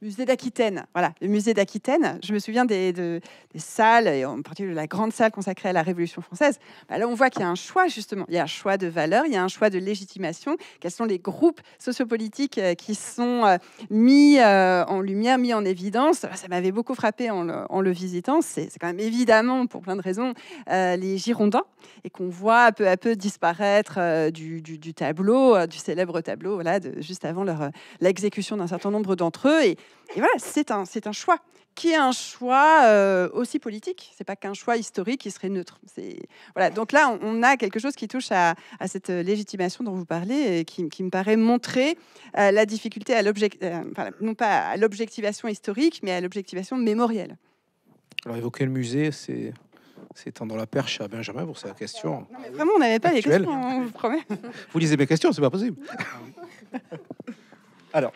S3: musée d'Aquitaine. Voilà, le musée d'Aquitaine. Je me souviens des, salles, en particulier la grande salle consacrée à la Révolution française. Bah, là, on voit qu'il y a un choix, justement. Il y a un choix de valeur, il y a un choix de légitimation. Quels sont les groupes sociopolitiques euh, qui sont euh, mis euh, en lumière, mis en évidence? Ça m'avait beaucoup frappé en le, visitant. C'est quand même évidemment, pour plein de raisons, les Girondins, et qu'on voit peu à peu disparaître du, tableau, du célèbre tableau, voilà, de, juste avant l'exécution d'un certain nombre d'entre eux. Et et voilà, c'est un, c'est un choix qui est un choix euh, aussi politique. C'est pas qu'un choix historique qui serait neutre. C'est voilà. Donc là, on, a quelque chose qui touche à, cette légitimation dont vous parlez, et qui, me paraît montrer euh, la difficulté à l'object, euh, non pas à l'objectivation historique, mais à l'objectivation mémorielle.
S1: Alors évoquer le musée, c'est c'est tendre la perche à Benjamin pour sa question.
S3: Non, mais vraiment, on n'avait pas les questions, on vous promet.
S1: Vous lisez mes questions, c'est pas possible.
S6: Alors,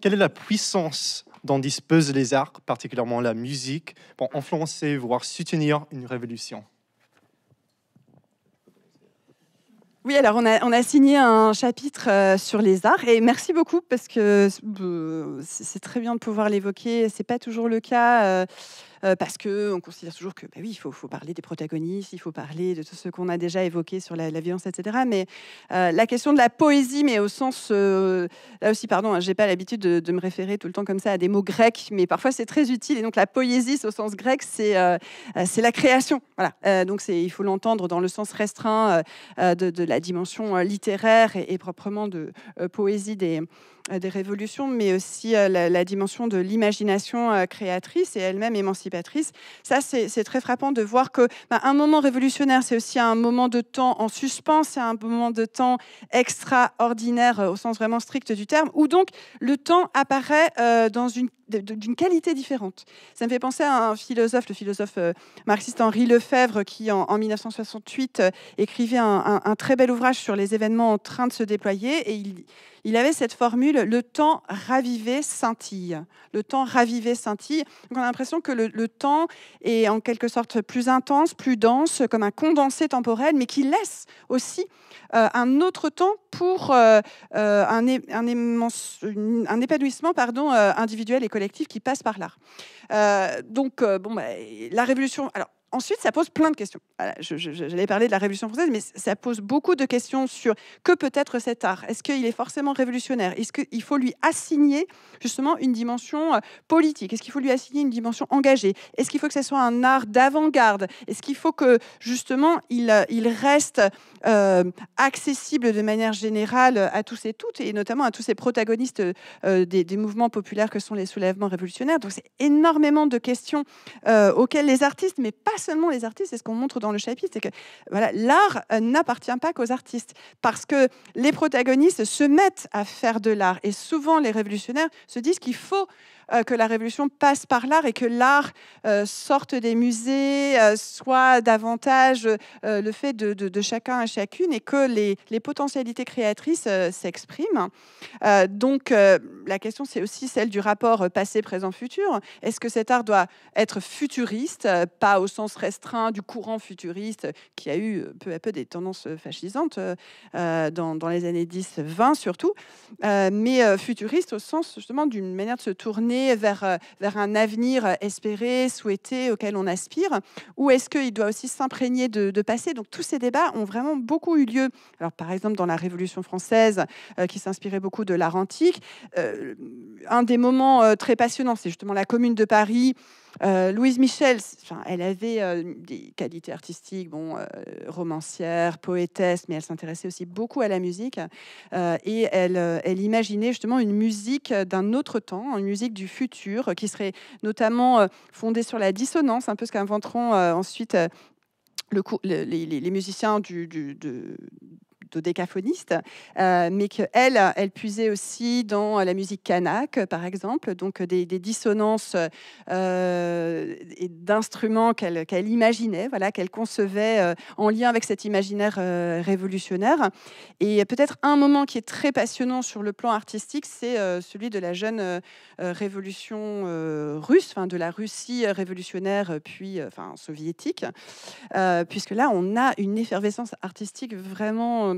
S6: quelle est la puissance dont disposent les arts, particulièrement la musique, pour influencer, voire soutenir une révolution?
S3: Oui, alors on a, signé un chapitre euh, sur les arts et merci beaucoup parce que euh, c'est très bien de pouvoir l'évoquer. C'est pas toujours le cas. Euh, euh, parce que on considère toujours que, bah oui, il faut, parler des protagonistes, il faut parler de tout ce qu'on a déjà évoqué sur la, violence, etc. Mais euh, la question de la poésie, mais au sens, euh, là aussi, pardon, hein, j'ai pas l'habitude de, me référer tout le temps comme ça à des mots grecs, mais parfois c'est très utile. Et donc la poésie, au sens grec, c'est c'est la création. Voilà. donc il faut l'entendre dans le sens restreint de, de, la dimension littéraire et, et proprement de poésie des des révolutions, mais aussi la, la, dimension de l'imagination créatrice et elle-même émancipatrice. Ça, c'est très frappant de voir que bah, un moment révolutionnaire, c'est aussi un moment de temps en suspens, c'est un moment de temps extraordinaire au sens vraiment strict du terme, où donc le temps apparaît dans une d'une qualité différente. Ça me fait penser à un philosophe, le philosophe euh, marxiste Henri Lefebvre, qui en, 1968 euh, écrivait un, très bel ouvrage sur les événements en train de se déployer, et il, il avait cette formule le temps ravivé scintille. Le temps ravivé scintille. on a l'impression que le, temps est en quelque sorte plus intense, plus dense, comme un condensé temporel, mais qui laisse aussi euh, un autre temps pour un, un, un, épanouissement pardon, individuel et collectif qui passe par l'art. Euh, donc, euh, bon, bah, la révolution. Alors, Ensuite, ça pose plein de questions. J'allais parler de la Révolution française, mais ça pose beaucoup de questions sur que peut être cet art. Est-ce qu'il est forcément révolutionnaire? Est-ce qu'il faut lui assigner justement une dimension euh, politique? Est-ce qu'il faut lui assigner une dimension engagée? Est-ce qu'il faut que ce soit un art d'avant-garde? Est-ce qu'il faut que justement il, euh, reste euh, accessible de manière générale à tous et toutes, et notamment à tous ces protagonistes des, mouvements populaires que sont les soulèvements révolutionnaires? Donc c'est énormément de questions auxquelles les artistes, mais pas seulement les artistes, c'est ce qu'on montre dans le chapitre, c'est que l'art euh, n'appartient pas qu'aux artistes, parce que les protagonistes se mettent à faire de l'art, et souvent les révolutionnaires se disent qu'il faut euh, que la révolution passe par l'art et que l'art euh, sorte des musées, euh, soit davantage le fait de, chacun et chacune et que les, potentialités créatrices s'expriment. donc la question, c'est aussi celle du rapport passé, présent, futur. Est-ce que cet art doit être futuriste, pas au sens restreint du courant futuriste qui a eu peu à peu des tendances fascisantes dans, les années 10-20 surtout, mais futuriste au sens justement d'une manière de se tourner vers, euh, vers un avenir euh, espéré, souhaité, auquel on aspire Ou est-ce qu'il doit aussi s'imprégner de, passé? Donc tous ces débats ont vraiment beaucoup eu lieu. Alors par exemple dans la Révolution française, euh, qui s'inspirait beaucoup de l'art antique, un des moments très passionnants, c'est justement la Commune de Paris. Euh, Louise Michel, elle avait euh, des qualités artistiques, bon, euh, romancière, poétesse, mais elle s'intéressait aussi beaucoup à la musique. et elle, imaginait justement une musique d'un autre temps, une musique du futur, qui serait notamment fondée sur la dissonance, un peu ce qu'inventeront ensuite le, les, musiciens du, décaphoniste, euh, mais qu'elle, elle puisait aussi dans la musique kanak, par exemple, donc des, dissonances euh, d'instruments qu'elle qu'elle imaginait, voilà, qu'elle concevait euh, en lien avec cet imaginaire révolutionnaire. Et peut-être un moment qui est très passionnant sur le plan artistique, c'est celui de la jeune révolution russe, enfin de la Russie révolutionnaire puis enfin soviétique, puisque là on a une effervescence artistique vraiment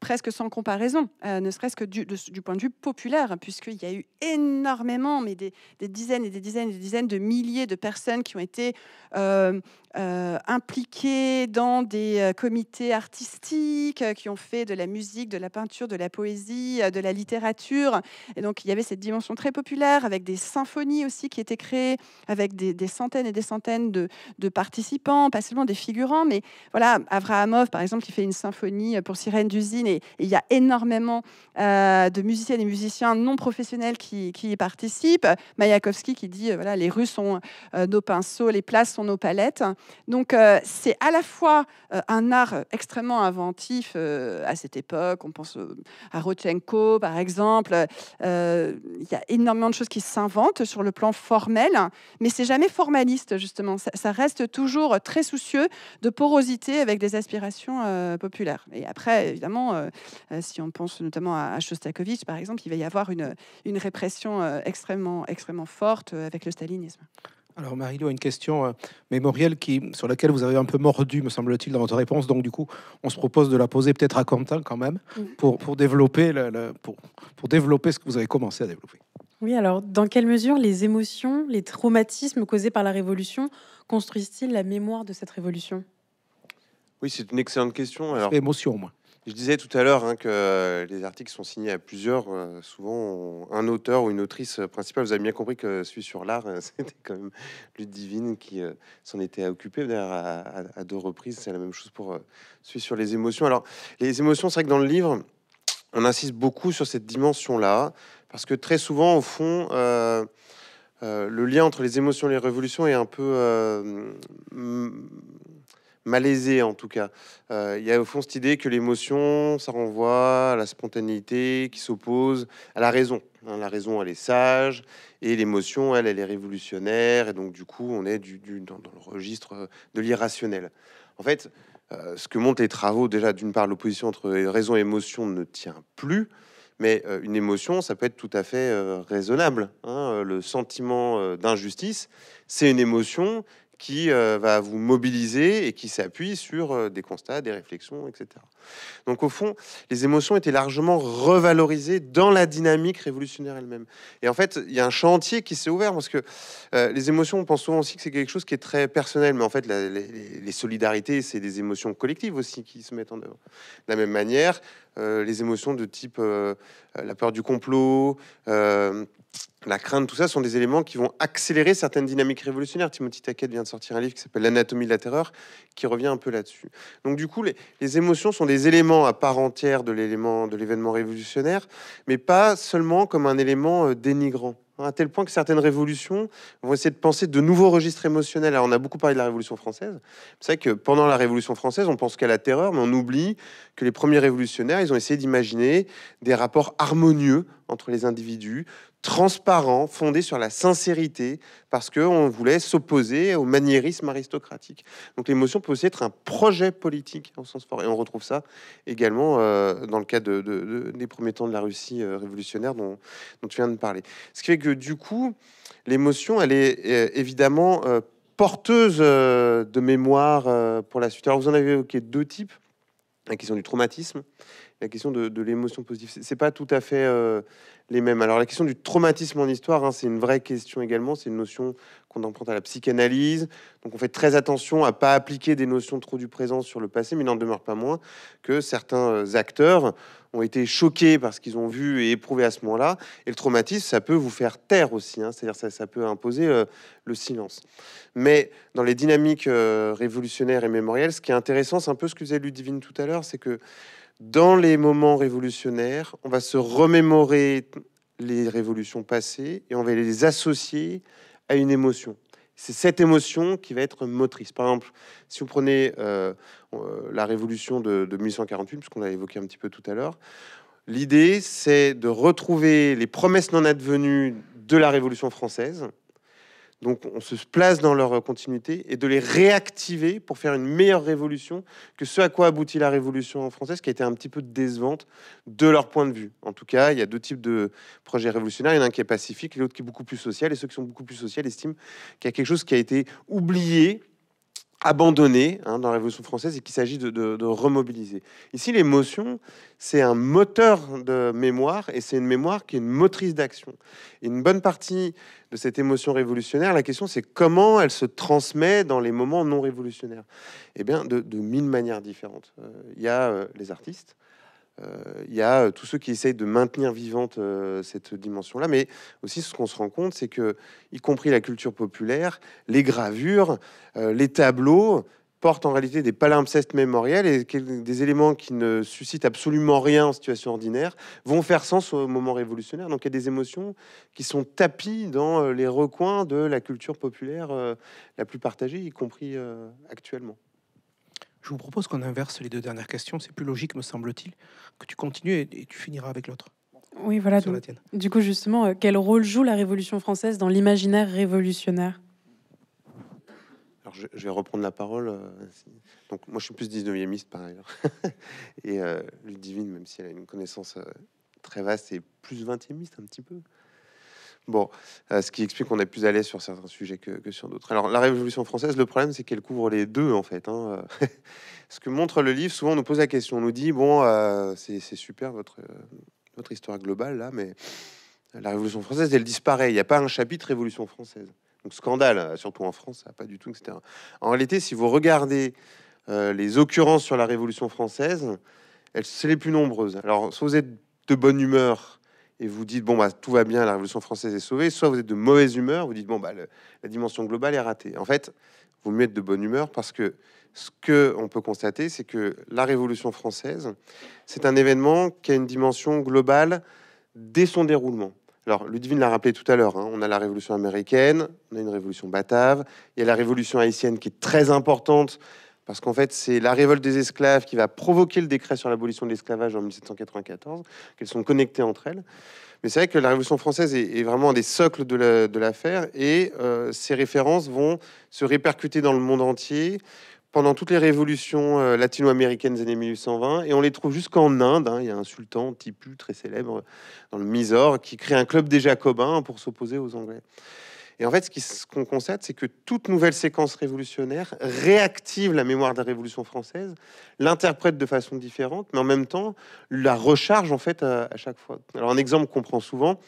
S3: presque sans comparaison, euh, ne serait-ce que du, point de vue populaire, puisqu'il y a eu énormément, mais des, dizaines et des dizaines et des dizaines de milliers de personnes qui ont été euh, euh, impliqués dans des comités artistiques qui ont fait de la musique, de la peinture, de la poésie, de la littérature. Et donc il y avait cette dimension très populaire avec des symphonies aussi qui étaient créées, avec des, centaines et des centaines de, participants, pas seulement des figurants, mais voilà, Avrahamov par exemple qui fait une symphonie pour Sirène d'usine et, il y a énormément de musiciennes et musiciens non professionnels qui, y participent. Mayakovsky qui dit voilà les rues sont nos pinceaux, les places sont nos palettes. Donc euh, c'est à la fois euh, un art extrêmement inventif euh, à cette époque. On pense à Rodchenko, par exemple. Il y a énormément de choses qui s'inventent sur le plan formel, mais c'est jamais formaliste, justement. Ça, reste toujours très soucieux de porosité avec des aspirations populaires. Et après, évidemment, si on pense notamment à, Shostakovich, par exemple, il va y avoir une, une répression extrêmement, extrêmement forte avec le stalinisme.
S1: Alors Marie-Lou a une question euh, mémorielle qui, sur laquelle vous avez un peu mordu, me semble-t-il, dans votre réponse. Donc du coup, on se propose de la poser peut-être à Quentin quand même, pour, pour, développer le, pour, pour développer ce que vous avez commencé à développer.
S7: Oui, alors dans quelle mesure les émotions, les traumatismes causés par la Révolution construisent-ils la mémoire de cette Révolution?
S5: Oui, c'est une excellente question. Alors,
S1: émotion, moi.
S5: Je disais tout à l'heure hein, que les articles sont signés à plusieurs, euh, souvent un auteur ou une autrice principale. Vous avez bien compris que celui sur l'art, euh, c'était quand même Ludivine qui euh, s'en était occupé à, à, deux reprises. C'est la même chose pour celui sur les émotions. Alors, les émotions, c'est vrai que dans le livre, on insiste beaucoup sur cette dimension-là parce que très souvent, au fond, euh, euh, le lien entre les émotions et les révolutions est un peu euh, malaisé, en tout cas. Euh, Il y a au fond cette idée que l'émotion, ça renvoie à la spontanéité qui s'oppose à la raison. hein. la raison, elle est sage, et l'émotion, elle, elle est révolutionnaire, et donc du coup, on est du, dans, le registre euh, de l'irrationnel. En fait, euh, ce que montrent les travaux, déjà, d'une part, l'opposition entre raison et émotion ne tient plus, mais une émotion, ça peut être tout à fait raisonnable. hein. Le sentiment d'injustice, c'est une émotion qui euh, va vous mobiliser et qui s'appuie sur euh, des constats, des réflexions, etc. Donc au fond, les émotions étaient largement revalorisées dans la dynamique révolutionnaire elle-même. Et en fait, il y a un chantier qui s'est ouvert parce que euh, les émotions, on pense souvent aussi que c'est quelque chose qui est très personnel, mais en fait, les, solidarités, c'est des émotions collectives aussi qui se mettent en œuvre. De la même manière, les émotions de type euh, euh, la peur du complot, euh, la crainte, tout ça sont des éléments qui vont accélérer certaines dynamiques révolutionnaires. Timothy Tackett vient de sortir un livre qui s'appelle L'anatomie de la terreur, qui revient un peu là-dessus. Donc du coup, les, les émotions sont des éléments à part entière de de l'événement révolutionnaire, mais pas seulement comme un élément euh, dénigrant. Hein, À tel point que certaines révolutions vont essayer de penser de nouveaux registres émotionnels. Alors, on a beaucoup parlé de la Révolution française. C'est vrai que pendant la Révolution française, on pense qu'à la terreur, mais on oublie que les premiers révolutionnaires, ils ont essayé d'imaginer des rapports harmonieux entre les individus, transparents, fondés sur la sincérité, parce qu'on voulait s'opposer au maniérisme aristocratique. Donc l'émotion peut aussi être un projet politique au sens fort. Et on retrouve ça également euh, dans le cas de, de- de- des premiers temps de la Russie euh, révolutionnaire dont, dont tu viens de parler. Ce qui fait que du coup, l'émotion, elle est euh, évidemment porteuse de mémoire pour la suite. Alors vous en avez évoqué deux types, la question du traumatisme, la question de, l'émotion positive. C'est- pas tout à fait euh, les mêmes. Alors la question du traumatisme en histoire, hein, c'est une vraie question également. C'est une notion qu'on emprunte à la psychanalyse. Donc on fait très attention à pas appliquer des notions trop du présent sur le passé, mais il n'en demeure pas moins que certains euh, acteurs ont été choqués par ce qu'ils ont vu et éprouvé à ce moment-là. Et le traumatisme, ça peut vous faire taire aussi. hein. C'est-à-dire ça, peut imposer euh, le silence. Mais dans les dynamiques révolutionnaires et mémorielles, ce qui est intéressant, c'est un peu ce que faisait Ludivine tout à l'heure, c'est que dans les moments révolutionnaires, on va se remémorer les révolutions passées et on va les associer à une émotion. C'est cette émotion qui va être motrice. Par exemple, si vous prenez euh, euh, la révolution de, de 1848, puisqu'on l'a évoqué un petit peu tout à l'heure, l'idée c'est de retrouver les promesses non advenues de la Révolution française. Donc on se place dans leur continuité et de les réactiver pour faire une meilleure révolution que ce à quoi aboutit la Révolution française, qui a été un petit peu décevante de leur point de vue. En tout cas, il y a deux types de projets révolutionnaires. Il y en a un qui est pacifique, l'autre qui est beaucoup plus social. Et ceux qui sont beaucoup plus social estiment qu'il y a quelque chose qui a été oublié, abandonné hein, dans la Révolution française et qu'il s'agit de, remobiliser. Ici, l'émotion, c'est un moteur de mémoire et c'est une mémoire qui est une motrice d'action. Une bonne partie de cette émotion révolutionnaire, la question c'est comment elle se transmet dans les moments non révolutionnaires. Eh bien, de, mille manières différentes. Euh, Il y a euh, les artistes, il y a euh, tous ceux qui essayent de maintenir vivante euh, cette dimension-là, mais aussi ce qu'on se rend compte, c'est que, y compris la culture populaire, les gravures, euh, les tableaux portent en réalité des palimpsestes mémoriels et des éléments qui ne suscitent absolument rien en situation ordinaire vont faire sens au moment révolutionnaire. Donc il y a des émotions qui sont tapies dans euh, les recoins de la culture populaire euh, la plus partagée, y compris euh, actuellement.
S1: Je vous propose qu'on inverse les deux dernières questions. C'est plus logique, me semble-t-il, que tu continues et, et tu finiras avec l'autre.
S7: Oui, voilà.
S1: sur la
S7: donc,
S1: tienne.
S7: du coup, justement, euh, quel rôle joue la Révolution française dans l'imaginaire révolutionnaire?
S5: Alors, je, je vais reprendre la parole. euh, Donc, moi, je suis plus 19e par ailleurs. et euh, Ludivine, même si elle a une connaissance euh, très vaste, est plus 20e un petit peu. Bon, euh, ce qui explique qu'on est plus à l'aise sur certains sujets que, sur d'autres. Alors, la Révolution française, le problème, c'est qu'elle couvre les deux, en fait. hein. ce que montre le livre, souvent, on nous pose la question. On nous dit, bon, euh, c'est super, votre, euh, votre histoire globale, là, mais la Révolution française, elle disparaît. Il n'y a pas un chapitre Révolution française. Donc, scandale, surtout en France, pas du tout, etc. En réalité, si vous regardez les occurrences sur la Révolution française, elles c'est les plus nombreuses. Alors, soit vous êtes de bonne humeur et vous dites bon bah tout va bien, la Révolution française est sauvée, soit vous êtes de mauvaise humeur, vous dites bon bah la dimension globale est ratée. En fait, vous mieux être de bonne humeur parce que ce que on peut constater, c'est que la Révolution française, c'est un événement qui a une dimension globale dès son déroulement. Alors, Ludwig l'a rappelé tout à l'heure, hein, on a la révolution américaine, on a une révolution batave, il y a la révolution haïtienne qui est très importante, parce qu'en fait, c'est la révolte des esclaves qui va provoquer le décret sur l'abolition de l'esclavage en 1794, qu'elles sont connectées entre elles. Mais c'est vrai que la Révolution française est, vraiment un des socles de l'affaire, et euh, ces références vont se répercuter dans le monde entier pendant toutes les révolutions euh, latino-américaines des années 1820, et on les trouve jusqu'en Inde. Hein. Il y a un sultan, Tipu, très célèbre, dans le Mysore, qui crée un club des Jacobins pour s'opposer aux Anglais. Et en fait, ce qu'on constate, c'est que toute nouvelle séquence révolutionnaire réactive la mémoire de la Révolution française, l'interprète de façon différente, mais en même temps la recharge en fait à, chaque fois. Alors un exemple qu'on prend souvent,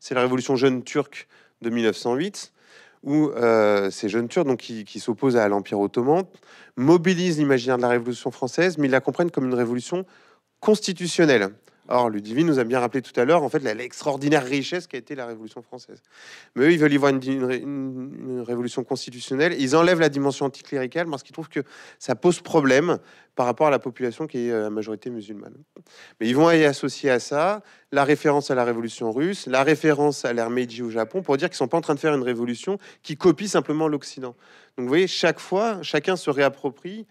S5: c'est la Révolution jeune turque de 1908 où euh, ces jeunes Turcs donc, qui, qui s'opposent à l'Empire ottoman mobilisent l'imaginaire de la Révolution française, mais ils la comprennent comme une révolution constitutionnelle. Or, Ludivine nous a bien rappelé tout à l'heure, en fait, l'extraordinaire richesse qui a été la Révolution française. Mais eux, ils veulent y voir une, révolution constitutionnelle. Ils enlèvent la dimension anticléricale parce qu'ils trouvent que ça pose problème par rapport à la population qui est euh, la majorité musulmane. Mais ils vont y associer à ça la référence à la révolution russe, la référence à l'ère Meiji au Japon, pour dire qu'ils sont pas en train de faire une révolution qui copie simplement l'Occident. Donc, vous voyez, chaque fois, chacun se réapproprie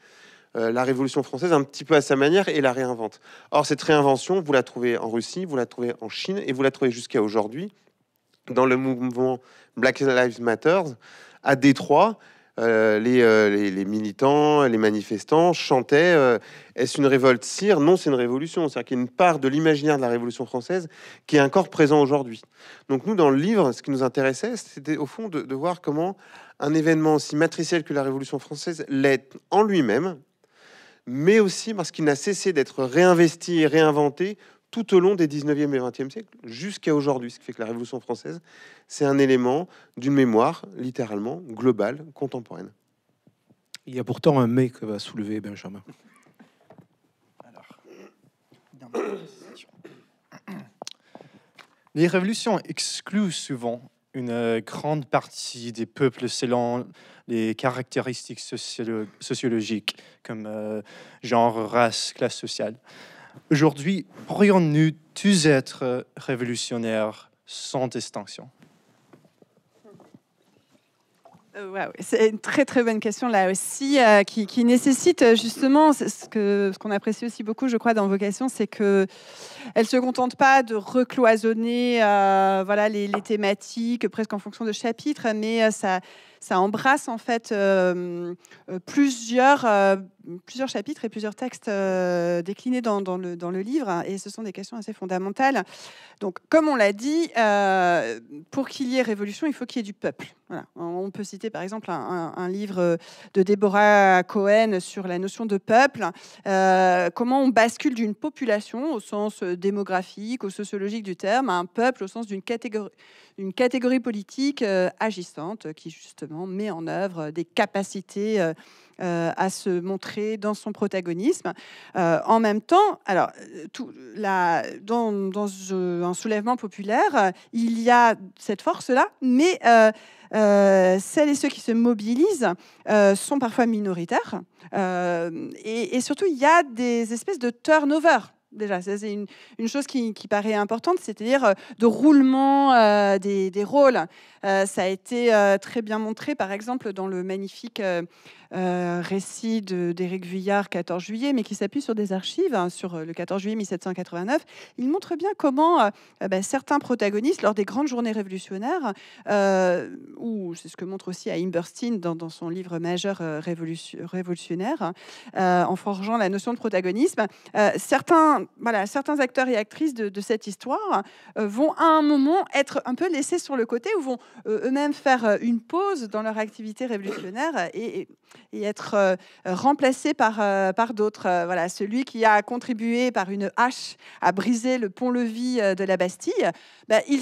S5: euh, la Révolution française un petit peu à sa manière et la réinvente. Or, cette réinvention, vous la trouvez en Russie, vous la trouvez en Chine et vous la trouvez jusqu'à aujourd'hui dans le mouvement Black Lives Matter à Détroit. Euh, euh, les, militants, les manifestants chantaient Est-ce une révolte cire Non, c'est une révolution. C'est-à-dire qu'il y a une part de l'imaginaire de la Révolution française qui est encore présent aujourd'hui. Donc, nous, dans le livre, ce qui nous intéressait, c'était au fond de voir comment un événement aussi matriciel que la Révolution française l'est en lui-même, mais aussi parce qu'il n'a cessé d'être réinvesti et réinventé tout au long des 19e et 20e siècles jusqu'à aujourd'hui. Ce qui fait que la Révolution française, c'est un élément d'une mémoire littéralement globale, contemporaine.
S1: Il y a pourtant un mais que va soulever Benjamin.
S6: Les révolutions excluent souvent une grande partie des peuples selon les caractéristiques sociologiques comme euh, genre, race, classe sociale. Aujourd'hui, pourrions-nous tous être révolutionnaires sans distinction?
S3: Euh, c'est une très très bonne question là aussi euh, qui, nécessite justement ce que ce qu'on apprécie aussi beaucoup, je crois, dans Vocation, c'est que elle se contente pas de recloisonner voilà les, thématiques presque en fonction de chapitres, mais ça ça embrasse en fait euh, euh, plusieurs, euh, plusieurs chapitres et plusieurs textes déclinés dans, le, livre. Et ce sont des questions assez fondamentales. Donc, comme on l'a dit, pour qu'il y ait révolution, il faut qu'il y ait du peuple. On peut citer par exemple un, livre de Deborah Cohen sur la notion de peuple. comment on bascule d'une population au sens démographique, au sociologique du terme, à un peuple au sens d'une catégorie une catégorie politique euh, agissante qui justement met en œuvre des capacités euh, euh, à se montrer dans son protagonisme. en même temps, alors, dans, un soulèvement populaire, il y a cette force-là, mais celles et ceux qui se mobilisent sont parfois minoritaires. Et, et, surtout, il y a des espèces de turnover déjà. C'est une, chose qui, paraît importante, c'est-à-dire euh, de roulement euh, des, rôles. Euh, ça a été très bien montré, par exemple, dans le magnifique récit d'Éric Vuillard, 14 juillet, mais qui s'appuie sur des archives, hein, sur le 14 juillet 1789. Il montre bien comment ben, certains protagonistes, lors des grandes journées révolutionnaires, ou c'est ce que montre aussi à Imberstein dans, son livre majeur révolutionnaire, en forgeant la notion de protagonisme, certains, voilà, certains acteurs et actrices de, cette histoire vont à un moment être un peu laissés sur le côté ou vont eux-mêmes faire une pause dans leur activité révolutionnaire et, être euh, remplacé par, euh, par d'autres. Euh, voilà, celui qui a contribué par une hache à briser le pont-levis de la Bastille, bah, il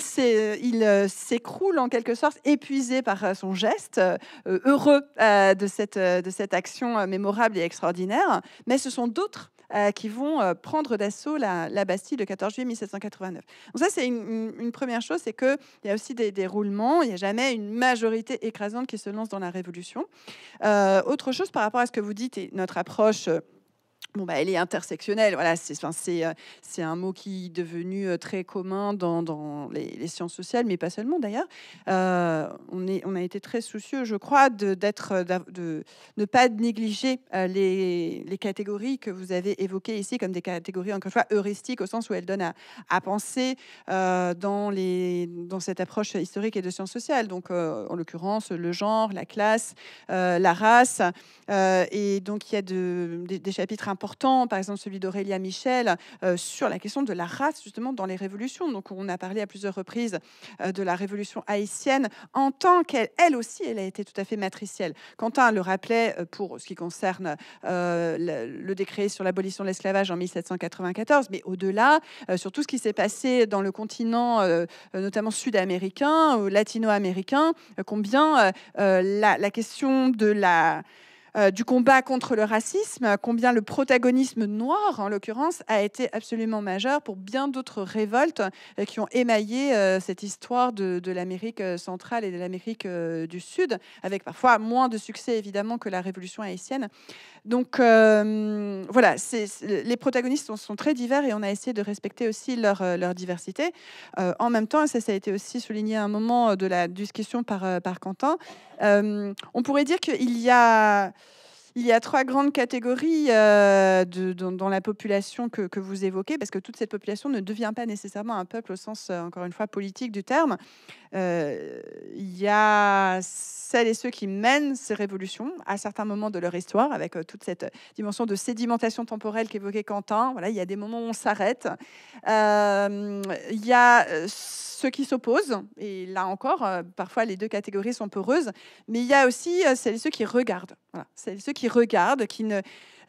S3: s'écroule en quelque sorte, épuisé par son geste, heureux de, cette, de cette action mémorable et extraordinaire. Mais ce sont d'autres euh, qui vont euh, prendre d'assaut la, Bastille le 14 juillet 1789. Donc ça, c'est une, première chose, c'est qu'il y a aussi des, roulements, il n'y a jamais une majorité écrasante qui se lance dans la Révolution. Euh, autre chose par rapport à ce que vous dites et notre approche Bon, bah, elle est intersectionnelle. Voilà, c'est enfin, euh, un mot qui est devenu euh, très commun dans, dans les, sciences sociales, mais pas seulement d'ailleurs. Euh, on, on a été très soucieux, je crois, de, de ne pas négliger les, les catégories que vous avez évoquées ici comme des catégories, encore une fois, heuristiques, au sens où elles donnent à, penser dans, les, dans cette approche historique et de sciences sociales. Donc, en l'occurrence, le genre, la classe, la race. Et donc, il y a de- des, des chapitres importants, par exemple celui d'Aurélia Michel, euh, sur la question de la race, justement, dans les révolutions. Donc, on a parlé à plusieurs reprises euh, de la révolution haïtienne en tant qu'elle, elle aussi, elle a été tout à fait matricielle. Quentin le rappelait euh, pour ce qui concerne le, décret sur l'abolition de l'esclavage en 1794, mais au-delà, sur tout ce qui s'est passé dans le continent, notamment sud-américain ou latino-américain, combien la question de la euh, du combat contre le racisme, combien le protagonisme noir, en l'occurrence, a été absolument majeur pour bien d'autres révoltes euh, qui ont émaillé euh, cette histoire de, l'Amérique centrale et de l'Amérique du Sud, avec parfois moins de succès évidemment que la révolution haïtienne. Donc voilà, les protagonistes sont, sont très divers et on a essayé de respecter aussi leur, diversité. En même temps, ça, ça a été aussi souligné à un moment de la discussion par, par Quentin, on pourrait dire qu'il y a... Il y a trois grandes catégories euh, dans, la population que, vous évoquez, parce que toute cette population ne devient pas nécessairement un peuple au sens, euh, encore une fois, politique du terme. Euh, Il y a celles et ceux qui mènent ces révolutions à certains moments de leur histoire, avec toute cette dimension de sédimentation temporelle qu'évoquait Quentin. Voilà, il y a des moments où on s'arrête. Il y a ceux qui s'opposent, et là encore, parfois les deux catégories sont peureuses, mais il y a aussi celles et ceux qui regardent. Voilà, celles et ceux qui regardent,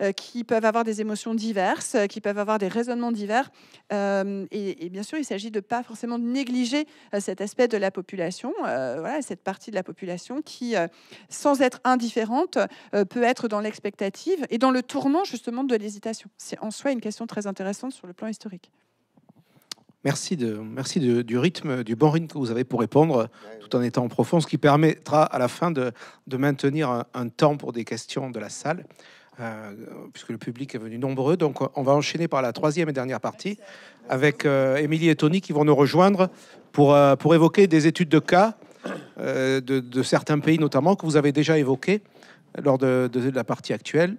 S3: euh, qui peuvent avoir des émotions diverses, euh, qui peuvent avoir des raisonnements divers. Euh, et, bien sûr, il s'agit de pas forcément négliger cet aspect de la population, voilà, cette partie de la population qui, sans être indifférente, peut être dans l'expectative et dans le tournant justement de l'hésitation. C'est en soi une question très intéressante sur le plan historique.
S1: Merci, du rythme, du bon rythme que vous avez pour répondre, tout en étant profond, ce qui permettra à la fin de, maintenir un, temps pour des questions de la salle, euh, puisque le public est venu nombreux. Donc, on va enchaîner par la troisième et dernière partie avec euh, Émilie et Tony qui vont nous rejoindre pour, euh, évoquer des études de cas de, certains pays, notamment, que vous avez déjà évoqués lors de, de la partie actuelle.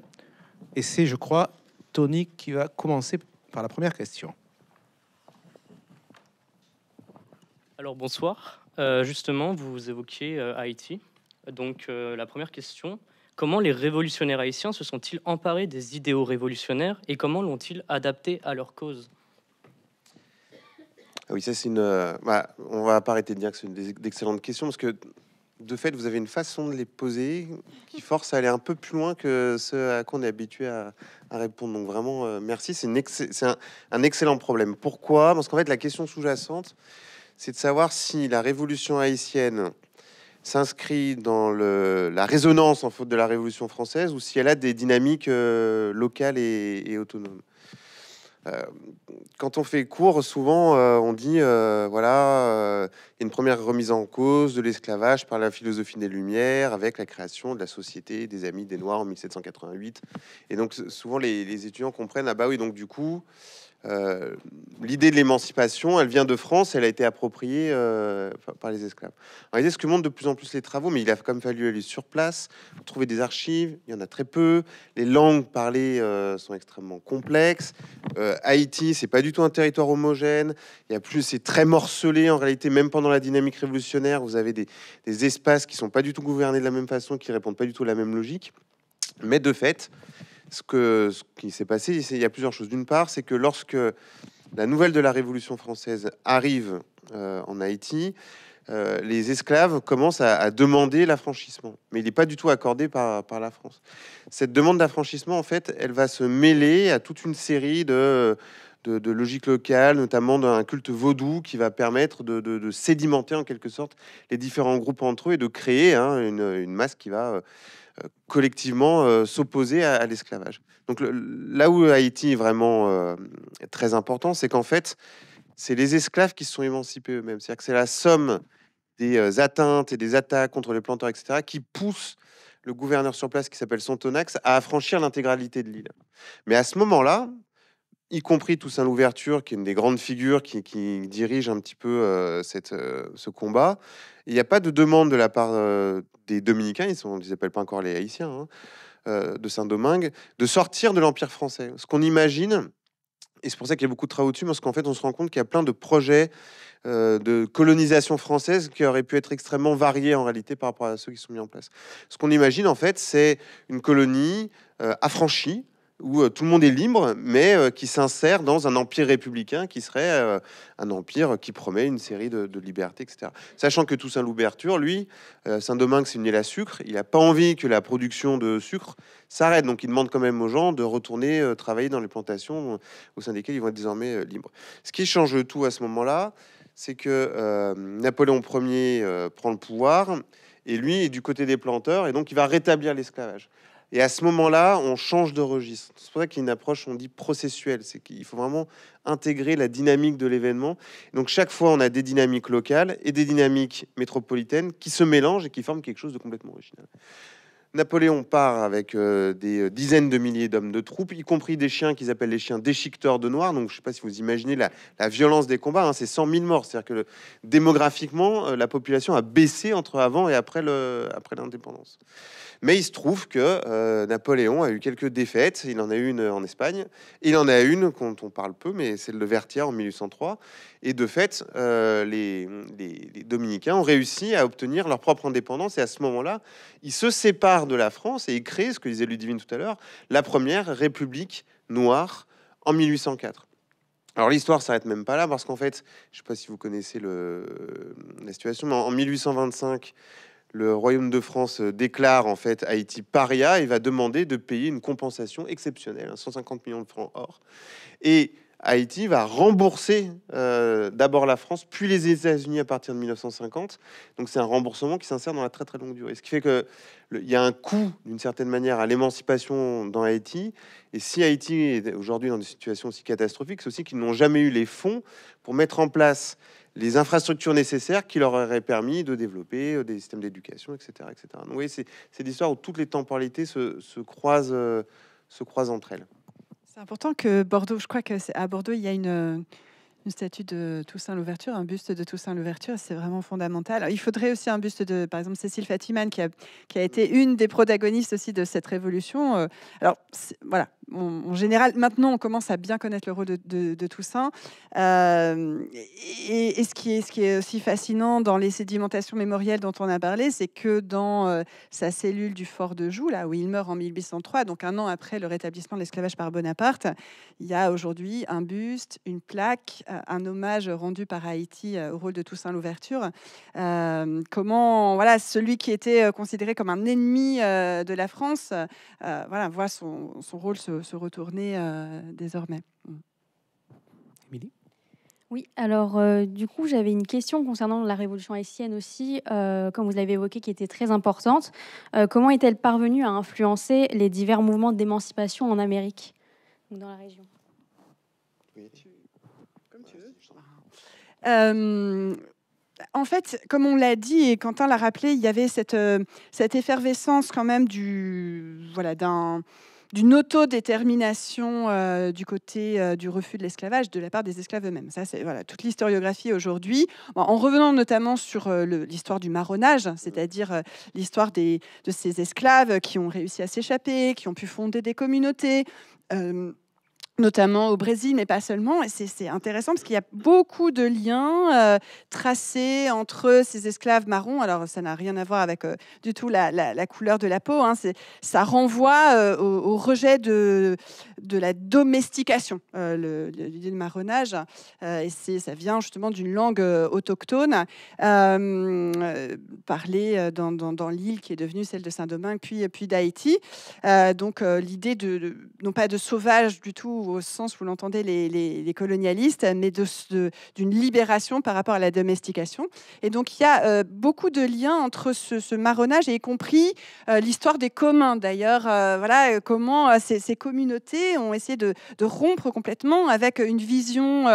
S1: Et c'est, je crois, Tony qui va commencer par la première question.
S8: Alors bonsoir. Euh, justement, vous évoquiez euh, Haïti. Donc euh, la première question, comment les révolutionnaires haïtiens se sont-ils emparés des idéaux révolutionnaires et comment l'ont-ils adapté à leur cause?
S5: Ah oui, ça c'est une. bah, on va pas arrêter de dire que c'est une d'excellentes questions parce que de fait, vous avez une façon de les poser qui force à aller un peu plus loin que ce à quoi on est habitué à, répondre. Donc vraiment, merci. C'est un, un excellent problème. Pourquoi? Parce qu'en fait, la question sous-jacente, c'est de savoir si la révolution haïtienne s'inscrit dans la résonance en faute de la révolution française ou si elle a des dynamiques euh, locales et, autonomes. Euh, quand on fait cours, souvent euh, on dit voilà, une première remise en cause de l'esclavage par la philosophie des Lumières avec la création de la Société des Amis des Noirs en 1788. Et donc souvent les, les étudiants comprennent ah bah oui donc du coup euh, l'idée de l'émancipation, elle vient de France, elle a été appropriée euh, par- les esclaves. En réalité, ce que montrent de plus en plus les travaux, mais il a quand même fallu aller sur place, trouver des archives, il y en a très peu. Les langues parlées euh, sont extrêmement complexes. Haïti, c'est pas du tout un territoire homogène. Il y a plus, c'est très morcelé en réalité, même pendant la dynamique révolutionnaire, vous avez des, des espaces qui sont pas du tout gouvernés de la même façon, qui répondent pas du tout à la même logique. Mais de fait, ce, qui s'est passé, il y a plusieurs choses. D'une part, c'est que lorsque la nouvelle de la Révolution française arrive euh, en Haïti, euh, les esclaves commencent à, demander l'affranchissement, mais il n'est pas du tout accordé par, la France. Cette demande d'affranchissement, en fait, elle va se mêler à toute une série de, logiques locales, notamment d'un culte vaudou qui va permettre de, sédimenter en quelque sorte les différents groupes entre eux et de créer hein, une, masse qui va euh, collectivement euh, s'opposer à, l'esclavage. Donc là où Haïti est vraiment euh, très important, c'est qu'en fait, c'est les esclaves qui se sont émancipés eux-mêmes. C'est-à-dire que c'est la somme des euh, atteintes et des attaques contre les planteurs, etc., qui poussent le gouverneur sur place qui s'appelle Sontonax à affranchir l'intégralité de l'île. Mais à ce moment-là, y compris Toussaint Louverture, qui est une des grandes figures qui, dirige un petit peu euh, euh, ce combat, il n'y a pas de demande de la part euh, des dominicains, ils ne les appellent pas encore les haïtiens, hein, de Saint-Domingue, de sortir de l'Empire français. Ce qu'on imagine, et c'est pour ça qu'il y a beaucoup de travaux dessus, parce qu'en fait, on se rend compte qu'il y a plein de projets de colonisation française qui auraient pu être extrêmement variés en réalité par rapport à ceux qui sont mis en place. Ce qu'on imagine, en fait, c'est une colonie affranchie, où euh, tout le monde est libre, mais euh, qui s'insère dans un empire républicain qui serait euh, un empire qui promet une série de, libertés, etc. Sachant que Toussaint Louverture, lui, Saint-Domingue, c'est une île à sucre, il n'a pas envie que la production de sucre s'arrête, donc il demande quand même aux gens de retourner travailler dans les plantations au sein desquelles ils vont être désormais libres. Ce qui change tout à ce moment-là, c'est que Napoléon Ier prend le pouvoir, et lui est du côté des planteurs, et donc il va rétablir l'esclavage. Et à ce moment-là, on change de registre. C'est pour ça qu'il y a une approche, on dit processuelle. C'est qu'il faut vraiment intégrer la dynamique de l'événement. Donc chaque fois, on a des dynamiques locales et des dynamiques métropolitaines qui se mélangent et qui forment quelque chose de complètement original. Napoléon part avec euh, des dizaines de milliers d'hommes de troupes, y compris des chiens qu'ils appellent les chiens déchiqueteurs de noir. Donc, je ne sais pas si vous imaginez la, violence des combats. hein, c'est 100 000 morts. C'est-à-dire que démographiquement, euh, la population a baissé entre avant et après l'indépendance. Mais il se trouve que euh, Napoléon a eu quelques défaites. Il en a eu une en Espagne. Il en a une dont on parle peu, mais c'est le Vertière en 1803. Et de fait, euh, les- les Dominicains ont réussi à obtenir leur propre indépendance. Et à ce moment-là, ils se séparent de la France et ils créent, ce que disait Ludivine tout à l'heure, la première République noire en 1804. Alors l'histoire s'arrête même pas là parce qu'en fait, je sais pas si vous connaissez la situation, mais en en 1825, le Royaume de France euh, déclare en fait Haïti paria et va demander de payer une compensation exceptionnelle, hein, 150 millions de francs or. Et Haïti va rembourser euh, d'abord la France, puis les États-Unis à partir de 1950. Donc c'est un remboursement qui s'insère dans la très très longue durée. Ce qui fait que il y a un coût d'une certaine manière à l'émancipation dans Haïti. Et si Haïti est aujourd'hui dans des situations aussi catastrophiques, c'est aussi qu'ils n'ont jamais eu les fonds pour mettre en place les infrastructures nécessaires qui leur auraient permis de développer euh, des systèmes d'éducation, etc., etc. Donc, vous voyez, c'est l'histoire où toutes les temporalités se, euh, se croisent entre elles.
S3: C'est important que Bordeaux, je crois que c'est à Bordeaux, il y a une, une statue de Toussaint Louverture, un buste de Toussaint Louverture, c'est vraiment fondamental. Il faudrait aussi un buste de, par exemple, Cécile Fatiman, qui a, été une des protagonistes aussi de cette révolution. Euh, Alors, voilà, en général, maintenant, on commence à bien connaître le rôle de, Toussaint. Euh, et, ce, qui est, aussi fascinant dans les sédimentations mémorielles dont on a parlé, c'est que dans euh, sa cellule du fort de Joux, là où il meurt en 1803, donc un an après le rétablissement de l'esclavage par Bonaparte, il y a aujourd'hui un buste, une plaque, un hommage rendu par Haïti euh, au rôle de Toussaint Louverture. Euh, comment, voilà, celui qui était euh, considéré comme un ennemi euh, de la France, euh, voilà, voit son, son rôle se, se retourner euh, désormais. Mm.
S1: Émilie?
S9: Oui, alors euh, du coup, j'avais une question concernant la révolution haïtienne aussi, euh, comme vous l'avez évoqué, qui était très importante. Euh, comment est-elle parvenue à influencer les divers mouvements d'émancipation en Amérique, dans la région?
S3: Euh, en fait, comme on l'a dit et Quentin l'a rappelé, il y avait cette, euh, effervescence quand même d'une autodétermination euh, du côté euh, du refus de l'esclavage de la part des esclaves eux-mêmes. Ça, c'est toute l'historiographie aujourd'hui. En revenant notamment sur euh, l'histoire du marronnage, c'est-à-dire euh, l'histoire de ces esclaves qui ont réussi à s'échapper, qui ont pu fonder des communautés. Notamment au Brésil, mais pas seulement. Et c'est intéressant parce qu'il y a beaucoup de liens euh, tracés entre ces esclaves marrons. Alors, ça n'a rien à voir avec euh, du tout la, la- couleur de la peau. hein. Ça renvoie euh, au rejet de, de la domestication, euh, l'idée de marronnage. Euh, et ça vient justement d'une langue euh, autochtone parlée dans, l'île qui est devenue celle de Saint-Domingue, puis, d'Haïti. Donc, l'idée de, non pas de sauvage du tout au sens où l'entendaient les, les, colonialistes, mais d'une libération par rapport à la domestication. Et donc il y a beaucoup de liens entre ce, marronnage et y compris l'histoire des communs. D'ailleurs, voilà comment ces, communautés ont essayé de, rompre complètement avec une vision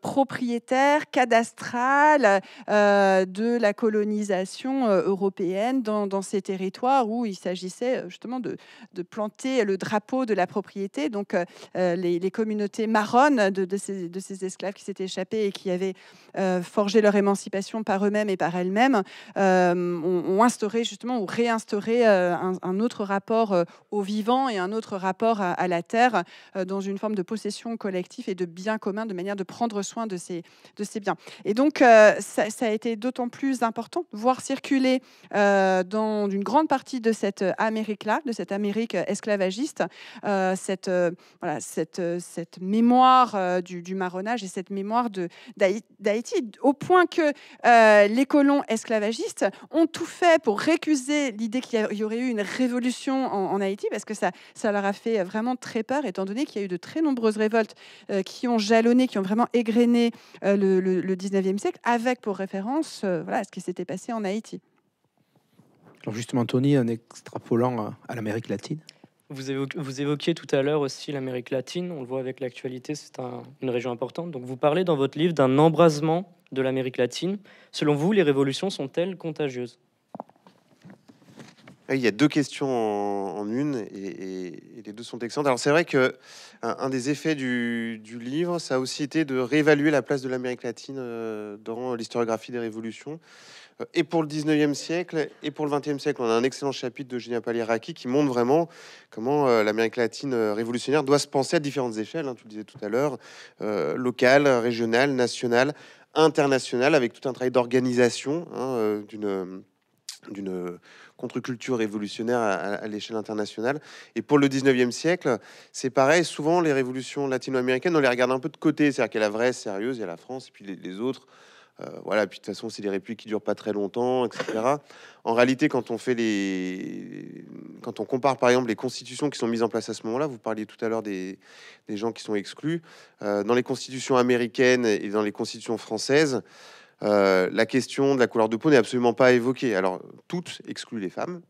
S3: propriétaire, cadastrale de la colonisation européenne dans, ces territoires où il s'agissait justement de, planter le drapeau de la propriété. Donc, euh, euh, les, communautés marronnes de, ces, esclaves qui s'étaient échappés et qui avaient euh, forgé leur émancipation par eux-mêmes et par elles-mêmes ont, instauré justement ou réinstauré un, autre rapport au vivant et un autre rapport à, la terre dans une forme de possession collective et de biens communs, de manière de prendre soin de ces, de ces biens. Et donc, ça, ça, a été d'autant plus important de voir circuler dans une grande partie de cette Amérique-là, de cette Amérique esclavagiste, euh, cette, euh, voilà, cette, euh, cette mémoire du, marronnage et cette mémoire d'Haïti, au point que les colons esclavagistes ont tout fait pour récuser l'idée qu'il y aurait eu une révolution en, Haïti, parce que ça, ça leur a fait vraiment très peur, étant donné qu'il y a eu de très nombreuses révoltes qui ont jalonné, qui ont vraiment égrené le, le, 19e siècle, avec pour référence voilà, ce qui s'était passé en Haïti.
S1: Alors justement, Tony, en extrapolant à l'Amérique latine,
S8: vous, évoquiez, tout à l'heure aussi l'Amérique latine, on le voit avec l'actualité, c'est une région importante. Donc vous parlez dans votre livre d'un embrasement de l'Amérique latine. Selon vous, les révolutions sont-elles contagieuses?
S5: Il y a deux questions en, une et, les deux sont excellentes. Alors c'est vrai que un, des effets du, livre, ça a aussi été de réévaluer la place de l'Amérique latine euh, dans l'historiographie des révolutions. Euh, et pour le 19e siècle et pour le 20e siècle. On a un excellent chapitre de Julien Palieraki qui montre vraiment comment euh, l'Amérique latine euh, révolutionnaire doit se penser à différentes échelles, hein, tu le disais tout à l'heure, locale, régionale, nationale, internationale, avec tout un travail d'organisation hein, d'une contre-culture révolutionnaire à, l'échelle internationale. Et pour le 19e siècle, c'est pareil, souvent les révolutions latino-américaines, on les regarde un peu de côté, c'est-à-dire qu'il y a la vraie, sérieuse, il y a la France, et puis les autres, euh, voilà, puis de toute façon, c'est des républiques qui durent pas très longtemps, etc. En réalité, quand on fait les, quand on compare par exemple les constitutions qui sont mises en place à ce moment-là, vous parliez tout à l'heure des, des, gens qui sont exclus euh, dans les constitutions américaines et dans les constitutions françaises. Euh, la question de la couleur de peau n'est absolument pas évoquée. Alors, toutes excluent les femmes,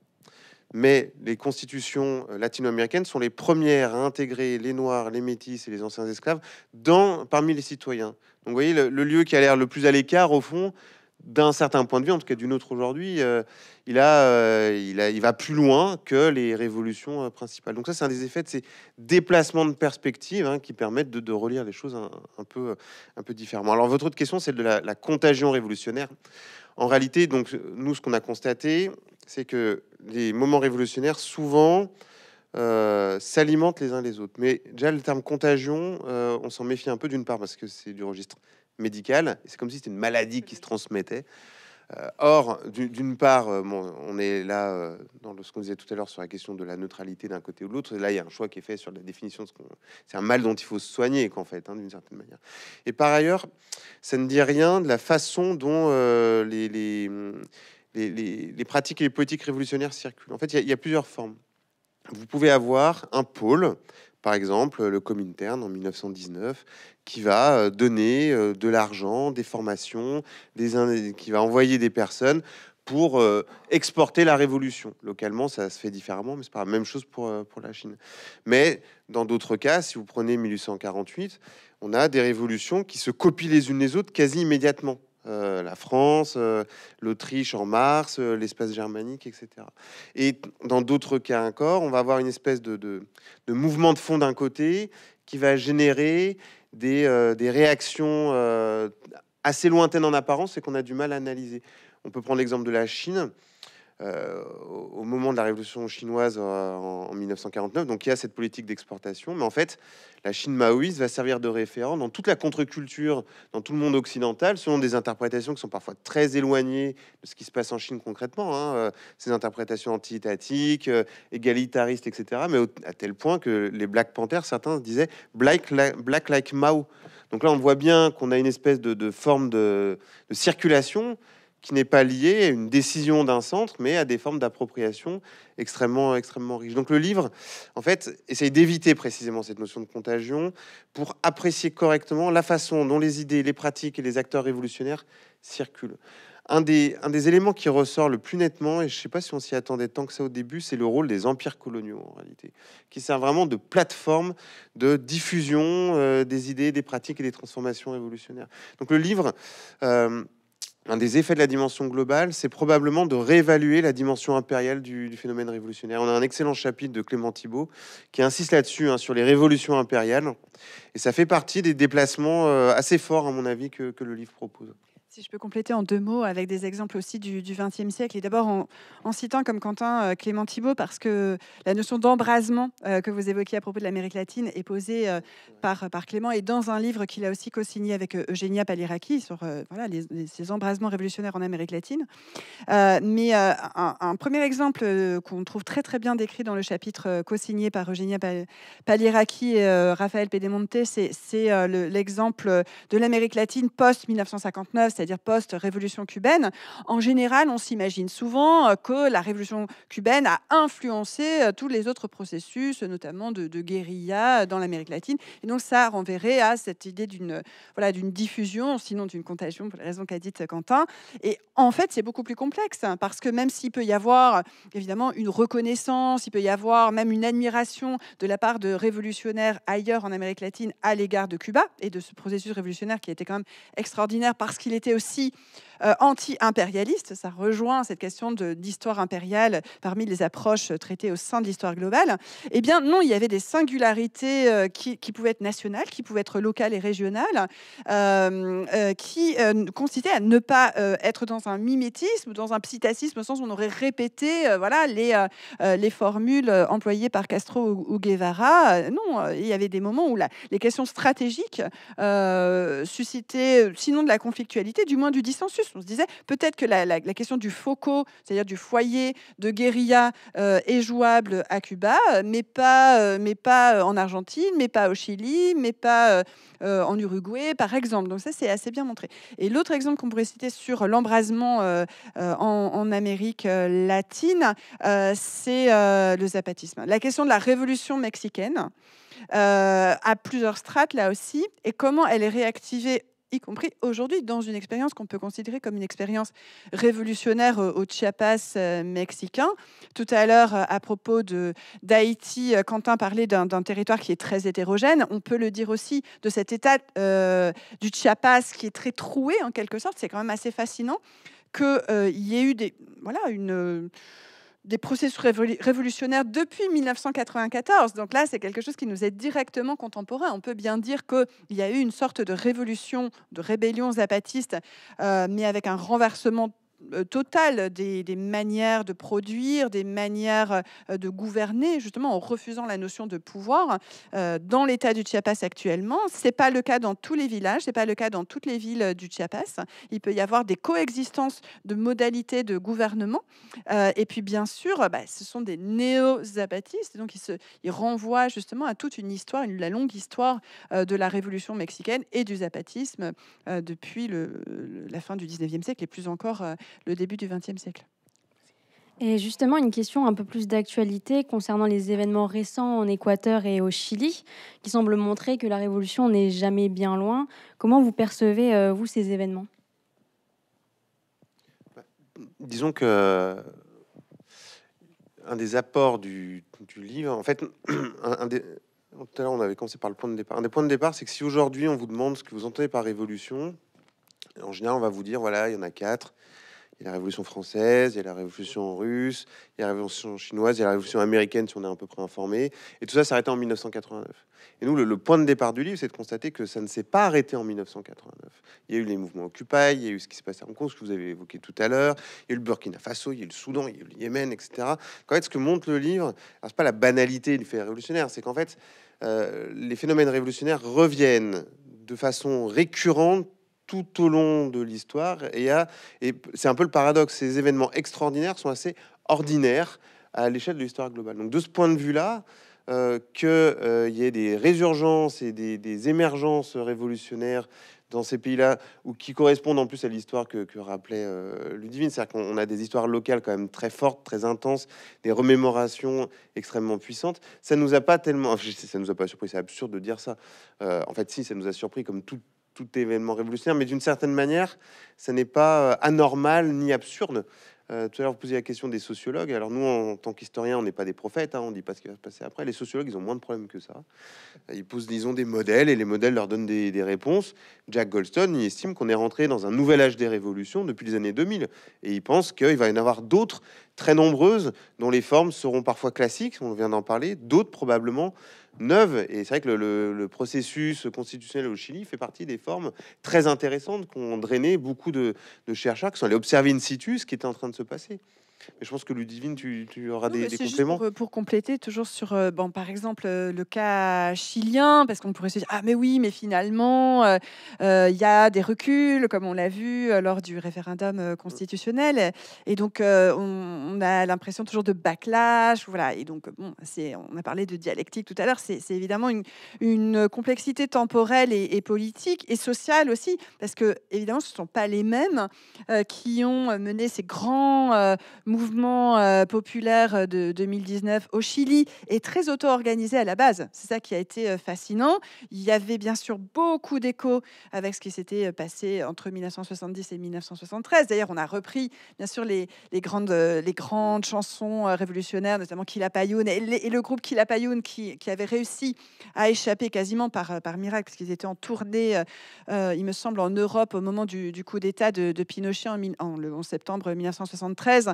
S5: mais les constitutions latino-américaines sont les premières à intégrer les Noirs, les Métis et les anciens esclaves dans, parmi les citoyens. Donc vous voyez, le, lieu qui a l'air le plus à l'écart, au fond, d'un certain point de vue, en tout cas d'une autre aujourd'hui, euh, il, a, euh, il, a, il va plus loin que les révolutions euh, principales. Donc ça, c'est un des effets de ces déplacements de perspective hein, qui permettent de, relire les choses un, peu, un peu différemment. Alors votre autre question, c'est de la, contagion révolutionnaire. En réalité, donc nous, ce qu'on a constaté, c'est que les moments révolutionnaires, souvent, s'alimentent les uns les autres. Mais déjà, le terme contagion, on s'en méfie un peu d'une part parce que c'est du registre médical. C'est comme si c'était une maladie qui se transmettait. Euh, or, d'une part, on est là dans ce qu'on disait tout à l'heure sur la question de la neutralité d'un côté ou de l'autre. Là, il y a un choix qui est fait sur la définition de ce qu'on. C'est un mal dont il faut se soigner, qu'en fait, hein, d'une certaine manière. Et par ailleurs, ça ne dit rien de la façon dont les, les, les, pratiques et les politiques révolutionnaires circulent. En fait, il y, a plusieurs formes vous pouvez avoir un pôle, par exemple le Comintern en 1919, qui va euh, donner euh, de l'argent, des formations, des, qui va envoyer des personnes pour euh, exporter la révolution. Localement, ça se fait différemment, mais c'est pas la même chose pour, pour la Chine. Mais dans d'autres cas, si vous prenez 1848, on a des révolutions qui se copient les unes les autres quasi immédiatement. Euh, la France, euh, l'Autriche en mars, euh, l'espace germanique, etc. Et dans d'autres cas encore, on va avoir une espèce de, mouvement de fond d'un côté qui va générer des, des réactions assez lointaines en apparence et qu'on a du mal à analyser. On peut prendre l'exemple de la Chine. Euh, au moment de la révolution chinoise euh, en, 1949. Donc il y a cette politique d'exportation, mais en fait, la Chine maoïste va servir de référent dans toute la contre-culture, dans tout le monde occidental, selon des interprétations qui sont parfois très éloignées de ce qui se passe en Chine concrètement. Hein, euh, ces interprétations anti-étatiques, égalitaristes, etc. Mais à tel point que les Black Panthers, certains disaient Black, Black like Mao. Donc là, on voit bien qu'on a une espèce de, forme de circulation qui n'est pas lié à une décision d'un centre, mais à des formes d'appropriation extrêmement, extrêmement riches. Donc le livre, en fait, essaye d'éviter précisément cette notion de contagion pour apprécier correctement la façon dont les idées, les pratiques et les acteurs révolutionnaires circulent. Un des, un des éléments qui ressort le plus nettement, et je ne sais pas si on s'y attendait tant que ça au début, c'est le rôle des empires coloniaux en réalité, qui sert vraiment de plateforme de diffusion euh, des idées, des pratiques et des transformations révolutionnaires. Donc le livre, euh, un des effets de la dimension globale, c'est probablement de réévaluer la dimension impériale du, phénomène révolutionnaire. On a un excellent chapitre de Clément Thibault qui insiste là-dessus, hein, sur les révolutions impériales. Et ça fait partie des déplacements euh, assez forts, à mon avis, que le livre propose.
S3: Si je peux compléter en deux mots avec des exemples aussi du XXe siècle, et d'abord en, en, citant comme Quentin euh, Clément Thibault, parce que la notion d'embrasement euh, que vous évoquiez à propos de l'Amérique latine est posée euh, par, par Clément et dans un livre qu'il a aussi co-signé avec Eugenia Paliraki sur euh, voilà, les, les, ces embrasements révolutionnaires en Amérique latine. Mais un, un, premier exemple qu'on trouve très très bien décrit dans le chapitre co-signé par Eugenia Paliraki et Raphaël Pedemonte, c'est l'exemple de l'Amérique latine post-1959, c'est-à-dire post-révolution cubaine, en général, on s'imagine souvent euh, que la révolution cubaine a influencé euh, tous les autres processus, notamment de, guérilla dans l'Amérique latine. Et donc, ça renverrait à cette idée d'une voilà, diffusion, sinon d'une contagion, pour les raisons qu'a dit Quentin. Et en fait, c'est beaucoup plus complexe, hein, parce que même s'il peut y avoir évidemment une reconnaissance, il peut y avoir même une admiration de la part de révolutionnaires ailleurs en Amérique latine à l'égard de Cuba et de ce processus révolutionnaire qui était quand même extraordinaire parce qu'il était aussi euh, anti-impérialiste. Ça rejoint cette question d'histoire impériale parmi les approches traitées au sein de l'histoire globale. Eh bien, non, il y avait des singularités euh, qui, pouvaient être nationales, qui pouvaient être locales et régionales, euh, euh qui euh, consistaient à ne pas être dans un mimétisme dans un psittacisme, au sens où on aurait répété voilà, les, les formules employées par Castro ou, ou Guevara. non, il y avait des moments où les questions stratégiques suscitaient, sinon de la conflictualité, du moins du dissensus. On se disait peut-être que la, question du foco, c'est-à-dire du foyer de guérilla, euh, est jouable à Cuba, mais pas, euh, mais pas en Argentine, mais pas au Chili, mais pas euh, en Uruguay, par exemple. Donc ça, c'est assez bien montré. Et l'autre exemple qu'on pourrait citer sur l'embrasement euh, euh, en, en, Amérique latine, c'est le zapatisme. La question de la révolution mexicaine. Euh, à plusieurs strates là aussi, et comment elle est réactivée y compris aujourd'hui dans une expérience qu'on peut considérer comme une expérience révolutionnaire au Chiapas euh, mexicain. Tout à l'heure, à propos d'Haïti, Quentin parlait d'un territoire qui est très hétérogène. On peut le dire aussi de cet état euh, du Chiapas qui est très troué en quelque sorte. C'est quand même assez fascinant qu'il euh, y ait eu des, voilà, une des processus révolutionnaires depuis 1994. Donc là, c'est quelque chose qui nous est directement contemporain. On peut bien dire qu'il y a eu une sorte de révolution, de rébellion zapatiste, euh, mais avec un renversement totale des, manières de produire, des manières euh, de gouverner, justement en refusant la notion de pouvoir. Euh, dans l'état du Chiapas actuellement, c'est pas le cas dans tous les villages, c'est pas le cas dans toutes les villes du Chiapas. Il peut y avoir des coexistences de modalités de gouvernement. Euh, et puis bien sûr, bah, ce sont des néo-zapatistes, donc ils, renvoient justement à toute une histoire, la longue histoire euh, de la révolution mexicaine et du zapatisme euh, depuis la fin du 19e siècle et plus encore le début du XXe siècle.
S9: Et justement, une question un peu plus d'actualité concernant les événements récents en Équateur et au Chili, qui semblent montrer que la révolution n'est jamais bien loin. Comment vous percevez, euh, vous, ces événements?
S5: Disons que un des apports du, du livre, en fait, un, un des, tout à l'heure on avait commencé par le point de départ. Un des points de départ, c'est que si aujourd'hui on vous demande ce que vous entendez par révolution, en général on va vous dire voilà, il y en a quatre il y a la Révolution française, il y a la Révolution russe, il y a la Révolution chinoise, il y a la Révolution américaine, si on est à peu près informé. Et tout ça arrêté en 1989. Et nous, le, point de départ du livre, c'est de constater que ça ne s'est pas arrêté en 1989. Il y a eu les mouvements Occupy, il y a eu ce qui s'est passé en Congo, ce que vous avez évoqué tout à l'heure, il y a eu le Burkina Faso, il y a eu le Soudan, il y a eu le Yémen, etc. En fait, ce que montre le livre, c'est pas la banalité du fait révolutionnaire, c'est qu'en fait, euh, les phénomènes révolutionnaires reviennent de façon récurrente tout au long de l'histoire. Et, et c'est un peu le paradoxe, ces événements extraordinaires sont assez ordinaires à l'échelle de l'histoire globale. Donc de ce point de vue-là, euh, qu'il euh, y ait des résurgences et des, émergences révolutionnaires dans ces pays-là, ou qui correspondent en plus à l'histoire que, que rappelait euh, Ludivine. C'est-à-dire qu'on a des histoires locales quand même très fortes, très intenses, des remémorations extrêmement puissantes. Ça nous a pas tellement, enfin, ça nous a pas surpris, c'est absurde de dire ça. Euh, en fait, si, ça nous a surpris comme tout, tout événement révolutionnaire, mais d'une certaine manière, ça n'est pas euh, anormal ni absurde. Euh, tout à l'heure, vous posiez la question des sociologues. Alors nous, en tant qu'historiens, on n'est pas des prophètes, hein, on ne dit pas ce qui va se passer après. Les sociologues, ils ont moins de problèmes que ça. Ils posent, disons, des modèles et les modèles leur donnent des, des réponses. Jack Goldstone, il estime qu'on est rentré dans un nouvel âge des révolutions depuis les années 2000. Et il pense qu'il va y en avoir d'autres, très nombreuses, dont les formes seront parfois classiques, on vient d'en parler, d'autres probablement neuves. Et c'est vrai que le, processus constitutionnel au Chili fait partie des formes très intéressantes qui ont drainé beaucoup de, de chercheurs qui sont allés observer in situ ce qui était en train de se passer. Mais je pense que Ludivine, tu, tu auras
S3: Non,
S5: des, compléments.
S3: pour, pour compléter, toujours sur, euh, bon, par exemple, euh, le cas chilien, parce qu'on pourrait se dire, ah mais oui, mais finalement, euh, euh, il y a des reculs, comme on l'a vu euh, lors du référendum euh, constitutionnel, et donc euh, on, on a l'impression toujours de backlash, voilà, et donc bon, on a parlé de dialectique tout à l'heure, c'est évidemment une, une complexité temporelle et, et politique et sociale aussi, parce que évidemment, ce ne sont pas les mêmes euh, qui ont mené ces grands euh, mouvement euh, populaire de 2019 au Chili est très auto-organisé à la base. C'est ça qui a été euh, fascinant. Il y avait bien sûr beaucoup d'échos avec ce qui s'était euh, passé entre 1970 et 1973. D'ailleurs, on a repris bien sûr les, grandes, euh, les grandes chansons euh, révolutionnaires, notamment et, les- et le groupe Quilapayún qui, qui avait réussi à échapper quasiment par, euh, miracle, parce qu'ils étaient en tournée, euh, euh, il me semble, en Europe au moment du, coup d'État de, Pinochet en, en- le 11 septembre 1973.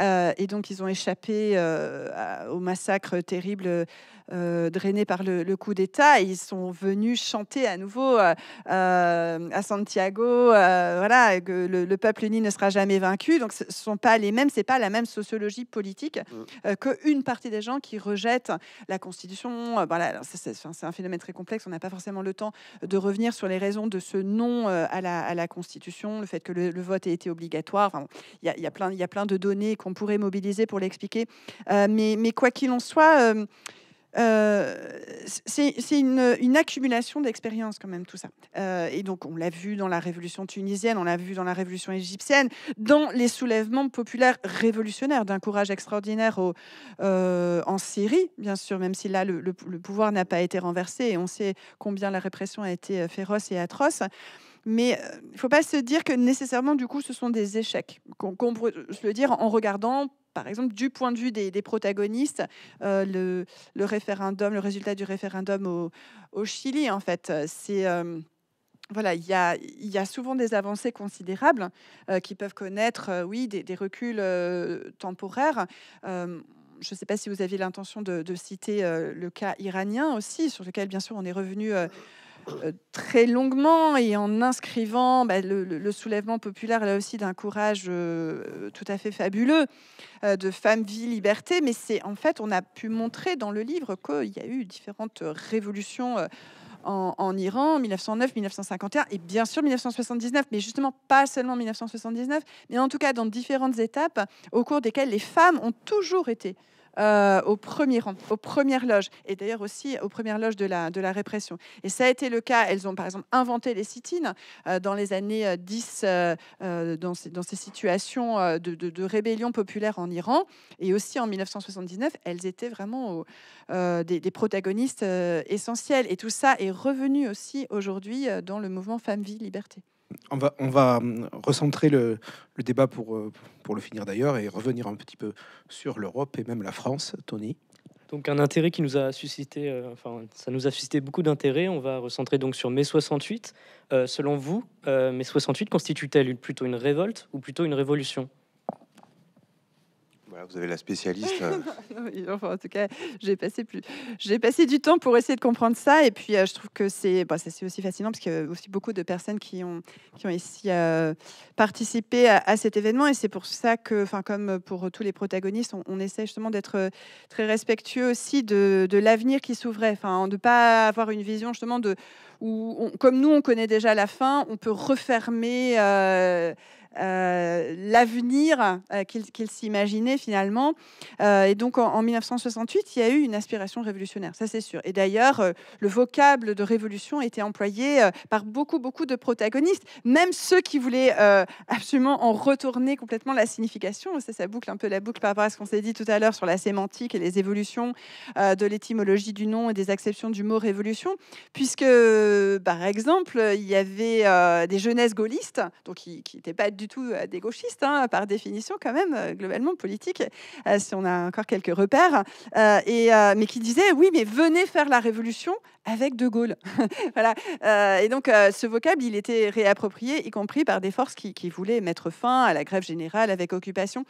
S3: Euh, et donc, ils ont échappé euh, au massacre terrible euh, drainé par le, le coup d'État. Ils sont venus chanter à nouveau euh, euh, à Santiago, voilà, que le, le peuple uni ne sera jamais vaincu. Donc, ce sont pas les mêmes, c'est pas la même sociologie politique euh, qu'une partie des gens qui rejettent la Constitution. Voilà, c'est- un phénomène très complexe. On n'a pas forcément le temps de revenir sur les raisons de ce non à, la, à la Constitution, le fait que le, le vote ait été obligatoire. Enfin, il y a, il y a plein, il y a plein de données qu'on pourrait mobiliser pour l'expliquer. Euh, mais, mais quoi qu'il en soit, euh, euh, c'est une, accumulation d'expériences quand même tout ça. Euh, et donc on l'a vu dans la révolution tunisienne, on l'a vu dans la révolution égyptienne, dans les soulèvements populaires révolutionnaires d'un courage extraordinaire euh, en Syrie, bien sûr, même si là le, pouvoir n'a pas été renversé et on sait combien la répression a été féroce et atroce. Mais il ne faut pas se dire que nécessairement, du coup, ce sont des échecs. Qu'on pourrait se le dire en regardant, par exemple, du point de vue des, protagonistes, euh, le, référendum, le résultat du référendum au, Chili, en fait, c'est... euh, voilà, il y, a, souvent des avancées considérables euh, qui peuvent connaître, oui, des, reculs temporaires. Je ne sais pas si vous aviez l'intention de, citer le cas iranien aussi, sur lequel, bien sûr, on est revenu très longuement et en inscrivant bah, le, soulèvement populaire là aussi d'un courage euh, tout à fait fabuleux euh, de femmes, vie, liberté. Mais c'est en fait, on a pu montrer dans le livre qu'il y a eu différentes révolutions. euh, en, en Iran, 1909, 1951 et bien sûr 1979, mais justement pas seulement 1979, mais en tout cas dans différentes étapes au cours desquelles les femmes ont toujours été euh, au premier rang, aux premières loges, et d'ailleurs aussi aux premières loges de la, de la répression. Et ça a été le cas, elles ont par exemple inventé les sit-ins euh, dans les années euh, 10, euh, dans, ces, dans ces situations de, de- rébellion populaire en Iran, et aussi en 1979, elles étaient vraiment des, des protagonistes essentiels. Et tout ça est revenu aussi aujourd'hui dans le mouvement Femmes, Vie, Liberté.
S1: On va, on va hum, recentrer le, le débat pour, euh, pour le finir d'ailleurs et revenir un petit peu sur l'Europe et même la France, Tony.
S8: Donc un intérêt qui nous a suscité, euh, enfin ça nous a suscité beaucoup d'intérêt. On va recentrer donc sur mai 68. Euh, selon vous, euh, mai 68 constitue-t-elle plutôt une révolte ou plutôt une révolution?
S5: Voilà, vous avez la spécialiste. euh,
S3: enfin, en tout cas, j'ai passé plus, j'ai passé du temps pour essayer de comprendre ça, et puis euh, je trouve que c'est, bah, ça, c'est aussi fascinant parce qu'il y a aussi beaucoup de personnes qui ont, qui ont ici euh, participé à, à cet événement, et c'est pour ça que, enfin, comme pour tous les protagonistes, on, on essaie justement d'être euh, très respectueux aussi de, de l'avenir qui s'ouvrait, enfin, de pas avoir une vision justement de où, on- comme nous, on connaît déjà la fin, on peut refermer. euh, l'avenir qu'il s'imaginait finalement. et donc en, en, 1968, il y a eu une aspiration révolutionnaire, ça c'est sûr. Et d'ailleurs, le vocable de révolution était employé par beaucoup, beaucoup de protagonistes, même ceux qui voulaient absolument en retourner complètement la signification. Ça, ça boucle un peu la boucle par rapport à ce qu'on s'est dit tout à l'heure sur la sémantique et les évolutions de l'étymologie du nom et des acceptions du mot révolution, puisque, par exemple, il y avait euh, des jeunesses gaullistes, donc qui n'étaient pas du tout euh, des gauchistes, hein, par définition, quand même, euh, globalement politique, si on a encore quelques repères, et, mais qui disaient oui, mais venez faire la révolution avec De Gaulle. voilà. et donc, ce vocable, il était réapproprié, y compris par des forces qui, voulaient mettre fin à la grève générale avec occupation.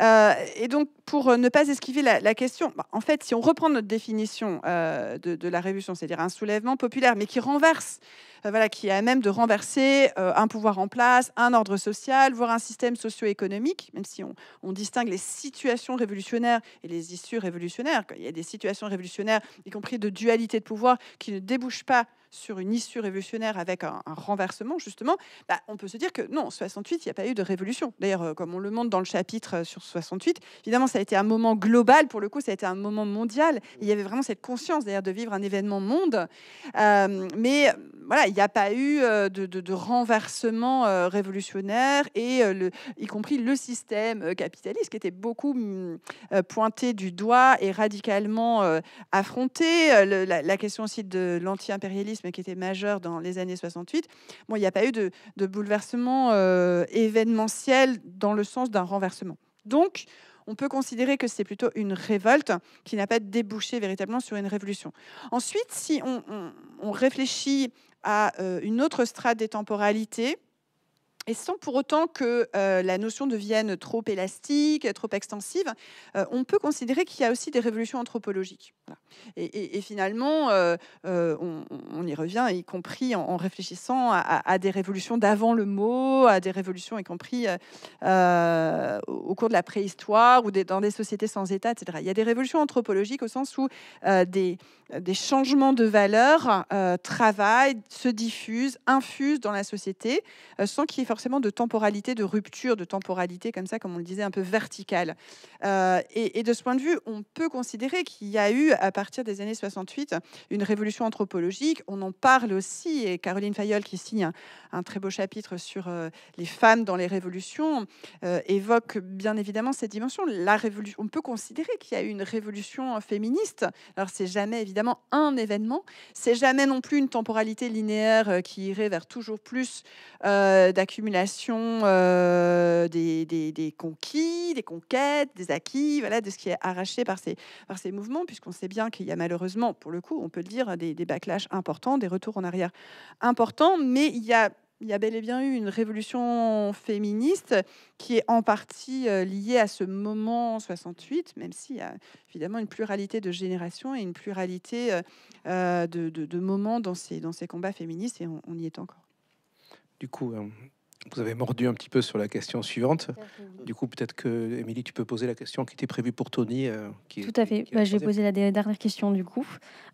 S3: et donc, pour ne pas esquiver la, question, bah, en fait, si on reprend notre définition de, de, la révolution, c'est-à-dire un soulèvement populaire, mais qui renverse euh, voilà, qui est à même de renverser euh, un pouvoir en place, un ordre social, voire un système socio-économique, même si on, on, distingue les situations révolutionnaires et les issues révolutionnaires. Il y a des situations révolutionnaires, y compris de dualité de pouvoir, qui ne débouchent pas sur une issue révolutionnaire avec un, renversement, justement, bah, on peut se dire que non, 68, il n'y a pas eu de révolution. D'ailleurs, euh, comme on le montre dans le chapitre euh, sur 68, évidemment, ça a été un moment global, pour le coup, ça a été un moment mondial. Il y avait vraiment cette conscience, d'ailleurs, de vivre un événement monde. Euh, mais voilà, il n'y a pas eu de, renversement révolutionnaire, et y compris le système capitaliste qui était beaucoup mm, pointé du doigt et radicalement affronté. la, la question aussi de l'anti-impérialisme qui était majeur dans les années 68, bon, il n'y a pas eu de, bouleversement euh, événementiel dans le sens d'un renversement. Donc, on peut considérer que c'est plutôt une révolte qui n'a pas débouché véritablement sur une révolution. Ensuite, si on, réfléchit à euh, une autre strate des temporalités, et sans pour autant que euh, la notion devienne trop élastique, trop extensive, euh, on peut considérer qu'il y a aussi des révolutions anthropologiques. Et, finalement, euh, on, y revient, y compris en, réfléchissant à, des révolutions d'avant le mot, à des révolutions y compris au cours de la préhistoire ou dans des sociétés sans État, etc. Il y a des révolutions anthropologiques au sens où des, des changements de valeurs travaillent, se diffusent, infusent dans la société sans qu'il y ait forcément de temporalité, de rupture de temporalité, comme ça, comme on le disait, un peu verticale. Euh, et, de ce point de vue, on peut considérer qu'il y a eu, à partir des années 68, une révolution anthropologique. On en parle aussi, et Caroline Fayol, qui signe un, très beau chapitre sur euh, les femmes dans les révolutions, euh, évoque bien évidemment cette dimension. La révolution, on peut considérer qu'il y a eu une révolution féministe. Alors, c'est jamais évidemment un événement, c'est jamais non plus une temporalité linéaire qui irait vers toujours plus d'accumulation accumulation euh, des, des, conquis, des conquêtes, des acquis, voilà, de ce qui est arraché par ces, par ces mouvements, puisqu'on sait bien qu'il y a malheureusement, pour le coup, on peut le dire, des, des backlash importants, des retours en arrière importants, mais il y a il y a bel et bien eu une révolution féministe qui est en partie euh, liée à ce moment 68, même s'il y a évidemment une pluralité de générations et une pluralité euh, de, de, moments dans ces, dans ces combats féministes, et on y est encore.
S1: Du coup, vous avez mordu un petit peu sur la question suivante. Du coup, peut-être que, Émilie, tu peux poser la question qui était prévue pour Tony. Euh, qui
S9: Tout à fait. Bah, je vais poser la dernière question, du coup.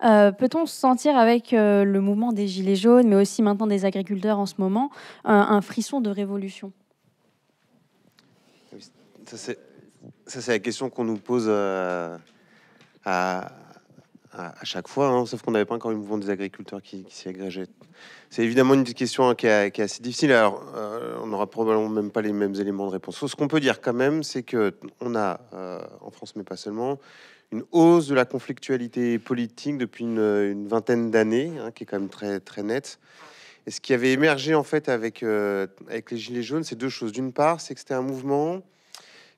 S9: Euh, peut-on se sentir avec euh, le mouvement des Gilets jaunes, mais aussi maintenant des agriculteurs en ce moment, un frisson de révolution?
S5: Ça, c'est la question qu'on nous pose à, à, chaque fois, hein, sauf qu'on n'avait pas encore le mouvement des agriculteurs qui, s'y agrégeait. C'est évidemment une question hein, qui, est, assez difficile. Alors, euh, on n'aura probablement même pas les mêmes éléments de réponse. Ce qu'on peut dire quand même, c'est que on a euh, en France, mais pas seulement, une hausse de la conflictualité politique depuis une, vingtaine d'années, hein, qui est quand même très très nette. Et ce qui avait émergé en fait avec euh, avec les gilets jaunes, c'est deux choses. D'une part, c'est que c'était un mouvement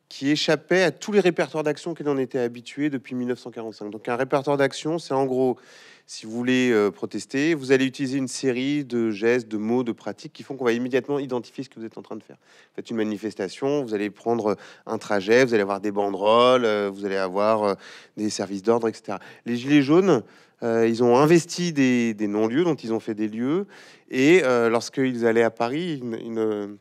S5: qui échappait à tous les répertoires d'action qu'il en était habitué depuis 1945. Donc un répertoire d'action, c'est en gros, si vous voulez euh, protester, vous allez utiliser une série de gestes, de mots, de pratiques qui font qu'on va immédiatement identifier ce que vous êtes en train de faire. Faites une manifestation, vous allez prendre un trajet, vous allez avoir des banderoles, euh, vous allez avoir euh, des services d'ordre, etc. Les Gilets jaunes, ils ont investi des, non-lieux dont ils ont fait des lieux, et lorsqu'ils allaient à Paris, ils, ils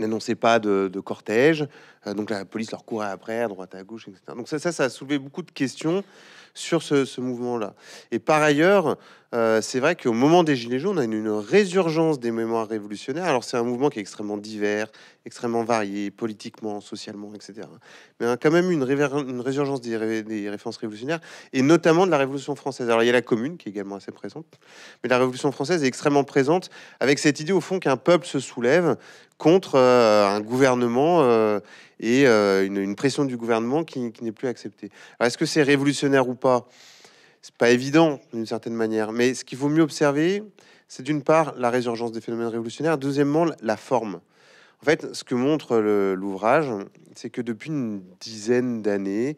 S5: n'annonçaient pas de, cortège, Euh, donc la police leur courait après, à droite, à gauche, etc. Donc ça, ça, a soulevé beaucoup de questions sur ce mouvement-là. Et par ailleurs, euh, c'est vrai qu'au moment des Gilets jaunes, on a une, résurgence des mémoires révolutionnaires. Alors c'est un mouvement qui est extrêmement divers, extrêmement varié, politiquement, socialement, etc. Mais a quand même une, une résurgence des, ré- des références révolutionnaires, et notamment de la Révolution française. Alors il y a la Commune, qui est également assez présente, mais la Révolution française est extrêmement présente, avec cette idée au fond qu'un peuple se soulève contre euh, un gouvernement euh, et une, pression du gouvernement qui, qui n'est plus acceptée. Est-ce que c'est révolutionnaire ou pas? C'est pas évident d'une certaine manière, mais ce qu'il vaut mieux observer, c'est d'une part la résurgence des phénomènes révolutionnaires, deuxièmement la forme. En fait, ce que montre l'ouvrage, c'est que depuis une dizaine d'années,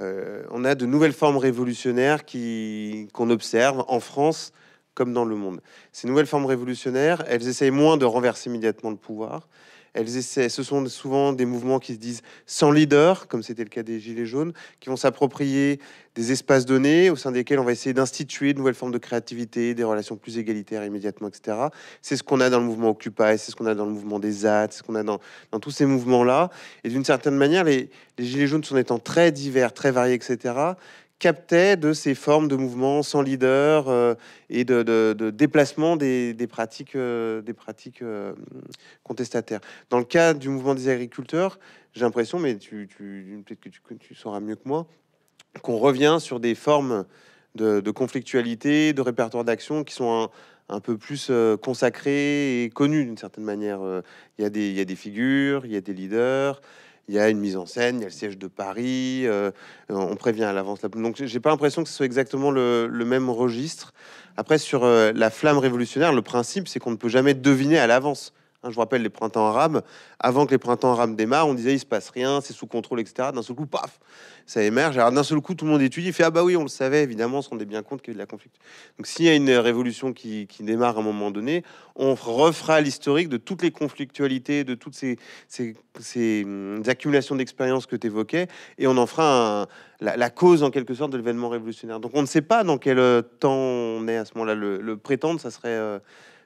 S5: euh, on a de nouvelles formes révolutionnaires qui qu'on observe en France comme dans le monde. Ces nouvelles formes révolutionnaires, elles essayent moins de renverser immédiatement le pouvoir. Elles essaient, ce sont souvent des mouvements qui se disent sans leader, comme c'était le cas des Gilets jaunes, qui vont s'approprier des espaces donnés au sein desquels on va essayer d'instituer de nouvelles formes de créativité, des relations plus égalitaires immédiatement, etc. C'est ce qu'on a dans le mouvement Occupy, c'est ce qu'on a dans le mouvement des ZAD, c'est ce qu'on a dans, tous ces mouvements-là. Et d'une certaine manière, les, les Gilets jaunes, sont étant très divers, très variés, etc., captaient de ces formes de mouvements sans leader euh, et de, déplacement des, pratiques, euh, euh, contestataires. Dans le cas du mouvement des agriculteurs, j'ai l'impression, mais tu, peut-être que tu, sauras mieux que moi, qu'on revient sur des formes de, conflictualité, de répertoire d'action qui sont un, peu plus consacrées et connues d'une certaine manière. Il y a des figures, il y a des leaders, il y a une mise en scène, il y a le siège de Paris, euh, on prévient à l'avance. la- Donc j'ai pas l'impression que ce soit exactement le, le même registre. Après, sur euh, la flamme révolutionnaire, le principe, c'est qu'on ne peut jamais deviner à l'avance. Hein, je vous rappelle les printemps arabes. Avant que les printemps arabes démarrent, on disait il se passe rien, c'est sous contrôle, etc. D'un seul coup, paf, ça émerge. Alors d'un seul coup, tout le monde étudie, il fait ah bah oui, on le savait évidemment, on se rendait bien compte qu'il y avait de la conflit. Donc s'il y a une révolution qui, démarre à un moment donné, on refera l'historique de toutes les conflictualités, de toutes ces, hum, accumulations d'expériences que tu évoquais, et on en fera la, cause en quelque sorte de l'événement révolutionnaire. Donc on ne sait pas dans quel euh, temps on est à ce moment-là. Le, le prétendre, ça serait, euh,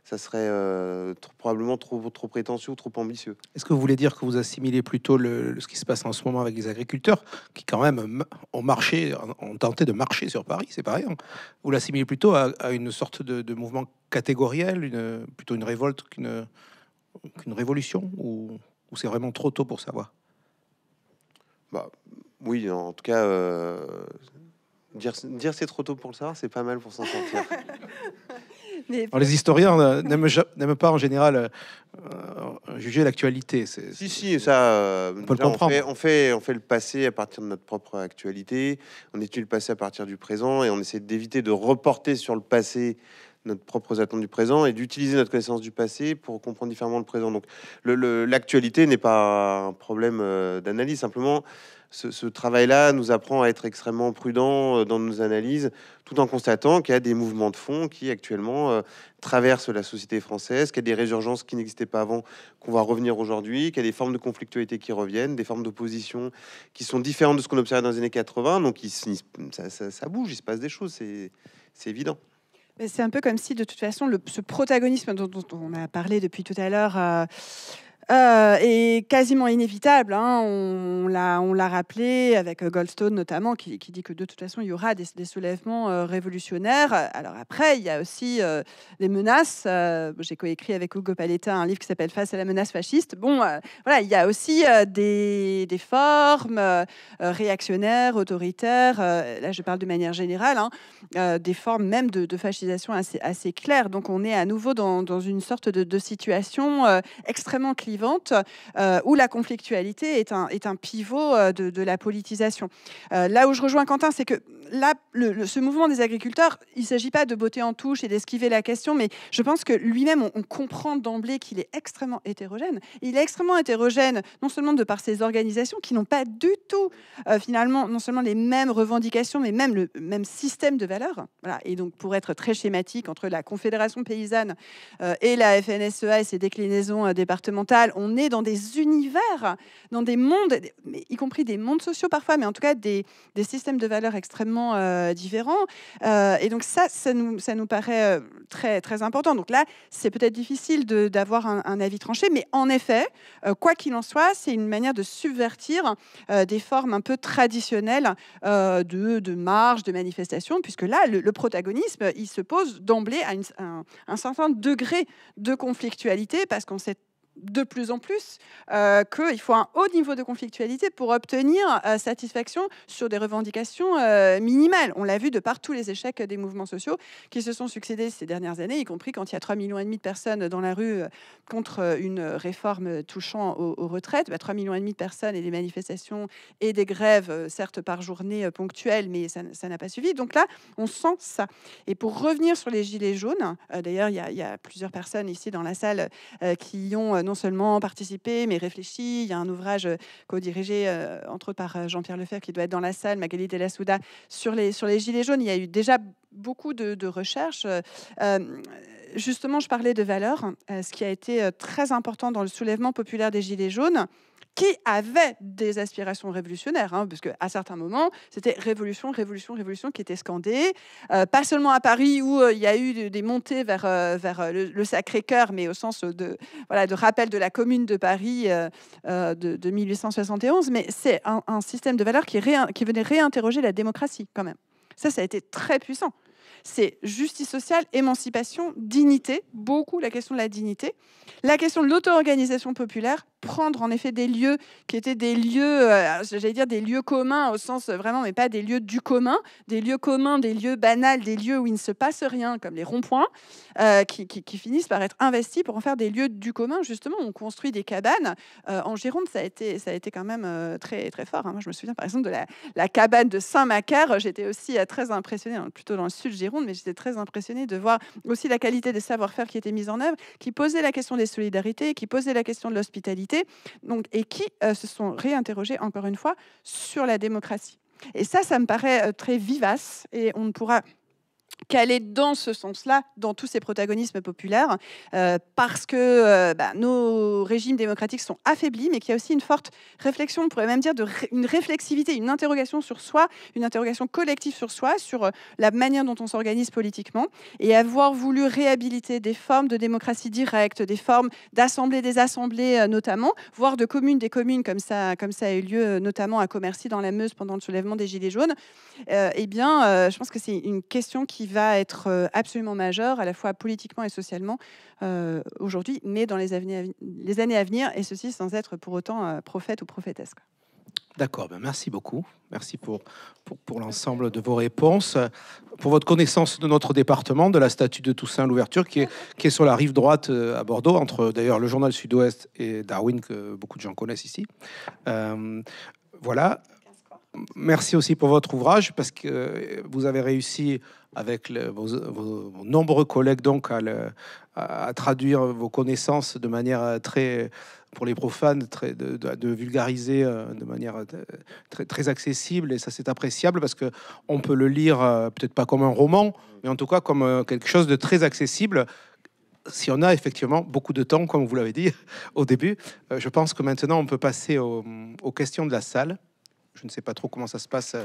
S5: ça serait euh, trop- probablement trop, trop prétentieux ou trop ambitieux.
S1: Est-ce que vous voulez dire que vous assimilez plutôt le, le- ce qui se passe en ce moment avec les agriculteurs, qui quand même ont marché, ont tenté de marcher sur Paris, c'est pareil. hein? Vous l'assimilez plutôt à, à une sorte de, de mouvement catégoriel, une, plutôt une révolte qu'une qu'une révolution, ou, ou c'est vraiment trop tôt pour savoir?
S5: Bah, oui, en tout cas, euh, dire, dire c'est trop tôt pour le savoir, c'est pas mal pour s'en sortir.
S3: Mais
S1: Alors, Les historiens n'aiment pas en général euh, euh, juger l'actualité.
S5: Si, si, ça, euh,
S1: On peut le
S5: on,
S1: comprendre.
S5: fait, on, fait, on fait le passé à partir de notre propre actualité, on étudie le passé à partir du présent et on essaie d'éviter de reporter sur le passé notre propres attentes du présent et d'utiliser notre connaissance du passé pour comprendre différemment le présent. Donc l'actualité n'est pas un problème d'analyse, simplement ce, travail-là nous apprend à être extrêmement prudent euh, dans nos analyses, tout en constatant qu'il y a des mouvements de fond qui actuellement euh, traversent la société française, qu'il y a des résurgences qui n'existaient pas avant, qu'on va revenir aujourd'hui, qu'il y a des formes de conflictualité qui reviennent, des formes d'opposition qui sont différentes de ce qu'on observait dans les années 80. Donc ça, bouge, il se passe des choses, c'est évident.
S3: C'est un peu comme si, de toute façon, ce protagonisme dont, dont on a parlé depuis tout à l'heure euh, euh, est quasiment inévitable. hein. On on l'a rappelé avec euh, Goldstone notamment, qui, qui dit que de toute façon, il y aura des, soulèvements euh, révolutionnaires. Alors après, il y a aussi euh, des menaces. Euh, J'ai coécrit avec Hugo Paletta un livre qui s'appelle Face à la menace fasciste. Bon, voilà, il y a aussi des, des formes réactionnaires, autoritaires. là, je parle de manière générale. hein, des formes même de, fascisation assez, claires. Donc on est à nouveau dans, dans une sorte de, situation extrêmement clivante euh, où la conflictualité est un, pivot euh, de, la politisation. Euh, là où je rejoins Quentin, c'est que là, ce mouvement des agriculteurs, il ne s'agit pas de botter en touche et d'esquiver la question, mais je pense que lui-même, on, on comprend d'emblée qu'il est extrêmement hétérogène. Il est extrêmement hétérogène, non seulement de par ses organisations qui n'ont pas du tout, finalement, non seulement les mêmes revendications, mais même le même système de valeurs. Voilà. Et donc, pour être très schématique, entre la Confédération paysanne et la FNSEA et ses déclinaisons départementales, on est dans des univers, dans des mondes, y compris des mondes sociaux parfois, mais en tout cas des, systèmes de valeurs extrêmement euh, différents. Euh, et donc ça, ça nous, paraît très, très important. Donc là, c'est peut-être difficile d'avoir un, avis tranché, mais en effet, quoi qu'il en soit, c'est une manière de subvertir des formes un peu traditionnelles de, de marge, de manifestation, puisque là, le, protagonisme, il se pose d'emblée à un, un certain degré de conflictualité, parce qu'on sait de plus en plus euh, qu'il faut un haut niveau de conflictualité pour obtenir euh, satisfaction sur des revendications euh, minimales. On l'a vu de par tous les échecs des mouvements sociaux qui se sont succédés ces dernières années, y compris quand il y a 3,5 millions de personnes dans la rue contre une réforme touchant aux, retraites. 3,5 bah, millions et demi de personnes et des manifestations et des grèves, certes par journée ponctuelle, mais ça n'a pas suffi. Donc là, on sent ça. Et pour revenir sur les gilets jaunes, d'ailleurs, il y, a plusieurs personnes ici dans la salle qui ont non seulement participé, mais réfléchi. Il y a un ouvrage euh, co-dirigé, euh, entre autres, par euh, Jean-Pierre Lefebvre, qui doit être dans la salle, Magali la Souda, sur les, sur les Gilets jaunes. Il y a eu déjà beaucoup de, recherches. justement, je parlais de valeurs. ce qui a été très important dans le soulèvement populaire des Gilets jaunes, qui avait des aspirations révolutionnaires, hein, parce qu'à certains moments, c'était révolution, révolution, révolution qui était scandée, euh, pas seulement à Paris où euh, il y a eu des montées vers, euh, vers le, Sacré-Cœur, mais au sens de, voilà, de rappel de la commune de Paris de, 1871, mais c'est un, système de valeurs qui venait réinterroger la démocratie quand même. Ça, ça a été très puissant c'est justice sociale, émancipation, dignité, beaucoup la question de la dignité, la question de l'auto-organisation populaire, prendre en effet des lieux qui étaient des lieux, euh, j'allais dire des lieux communs au sens vraiment, mais pas des lieux du commun, des lieux communs, des lieux banals, des lieux où il ne se passe rien, comme les ronds-points, euh, qui, finissent par être investis pour en faire des lieux du commun. Justement, on construit des cabanes. Euh, en Gironde, ça a été, ça a été quand même très, très fort. Hein. je me souviens par exemple de la, la cabane de Saint-Macaire. J'étais aussi très impressionnée, hein, plutôt dans le sud de Gironde, mais j'étais très impressionnée de voir aussi la qualité des savoir-faire qui étaient mis en œuvre, qui posait la question des solidarités, qui posait la question de l'hospitalité donc, et qui euh, se sont réinterrogés, encore une fois, sur la démocratie. Et ça, ça me paraît euh, très vivace et on ne pourra est dans ce sens-là, dans tous ces protagonismes populaires, euh, parce que euh, bah, nos régimes démocratiques sont affaiblis, mais qu'il y a aussi une forte réflexion, on pourrait même dire une réflexivité, une interrogation sur soi, une interrogation collective sur soi, sur euh, la manière dont on s'organise politiquement, et avoir voulu réhabiliter des formes de démocratie directe, des formes d'assemblée des assemblées notamment, voire de communes des communes, comme ça, comme ça a eu lieu notamment à Commercy dans la Meuse pendant le soulèvement des Gilets jaunes, eh bien, je pense que c'est une question qui va être euh, absolument majeur, à la fois politiquement et socialement, euh, aujourd'hui, mais dans les, années à venir, et ceci sans être pour autant euh, prophète ou prophétesse.
S1: D'accord, ben merci beaucoup. Merci pour, l'ensemble de vos réponses. Pour votre connaissance de notre département, de la statue de Toussaint l'ouverture, qui qui est sur la rive droite à Bordeaux, entre d'ailleurs le journal Sud-Ouest et Darwin, que beaucoup de gens connaissent ici. voilà. Merci aussi pour votre ouvrage, parce que vous avez réussi avec vos, nombreux collègues donc à, traduire vos connaissances de manière très pour les profanes de, vulgariser euh, de manière euh, très, accessible et ça c'est appréciable parce que on peut le lire euh, peut-être pas comme un roman mais en tout cas comme quelque chose de très accessible si on a effectivement beaucoup de temps, comme vous l'avez dit au début, je pense que maintenant on peut passer aux questions de la salle je ne sais pas trop comment ça se passe. Euh,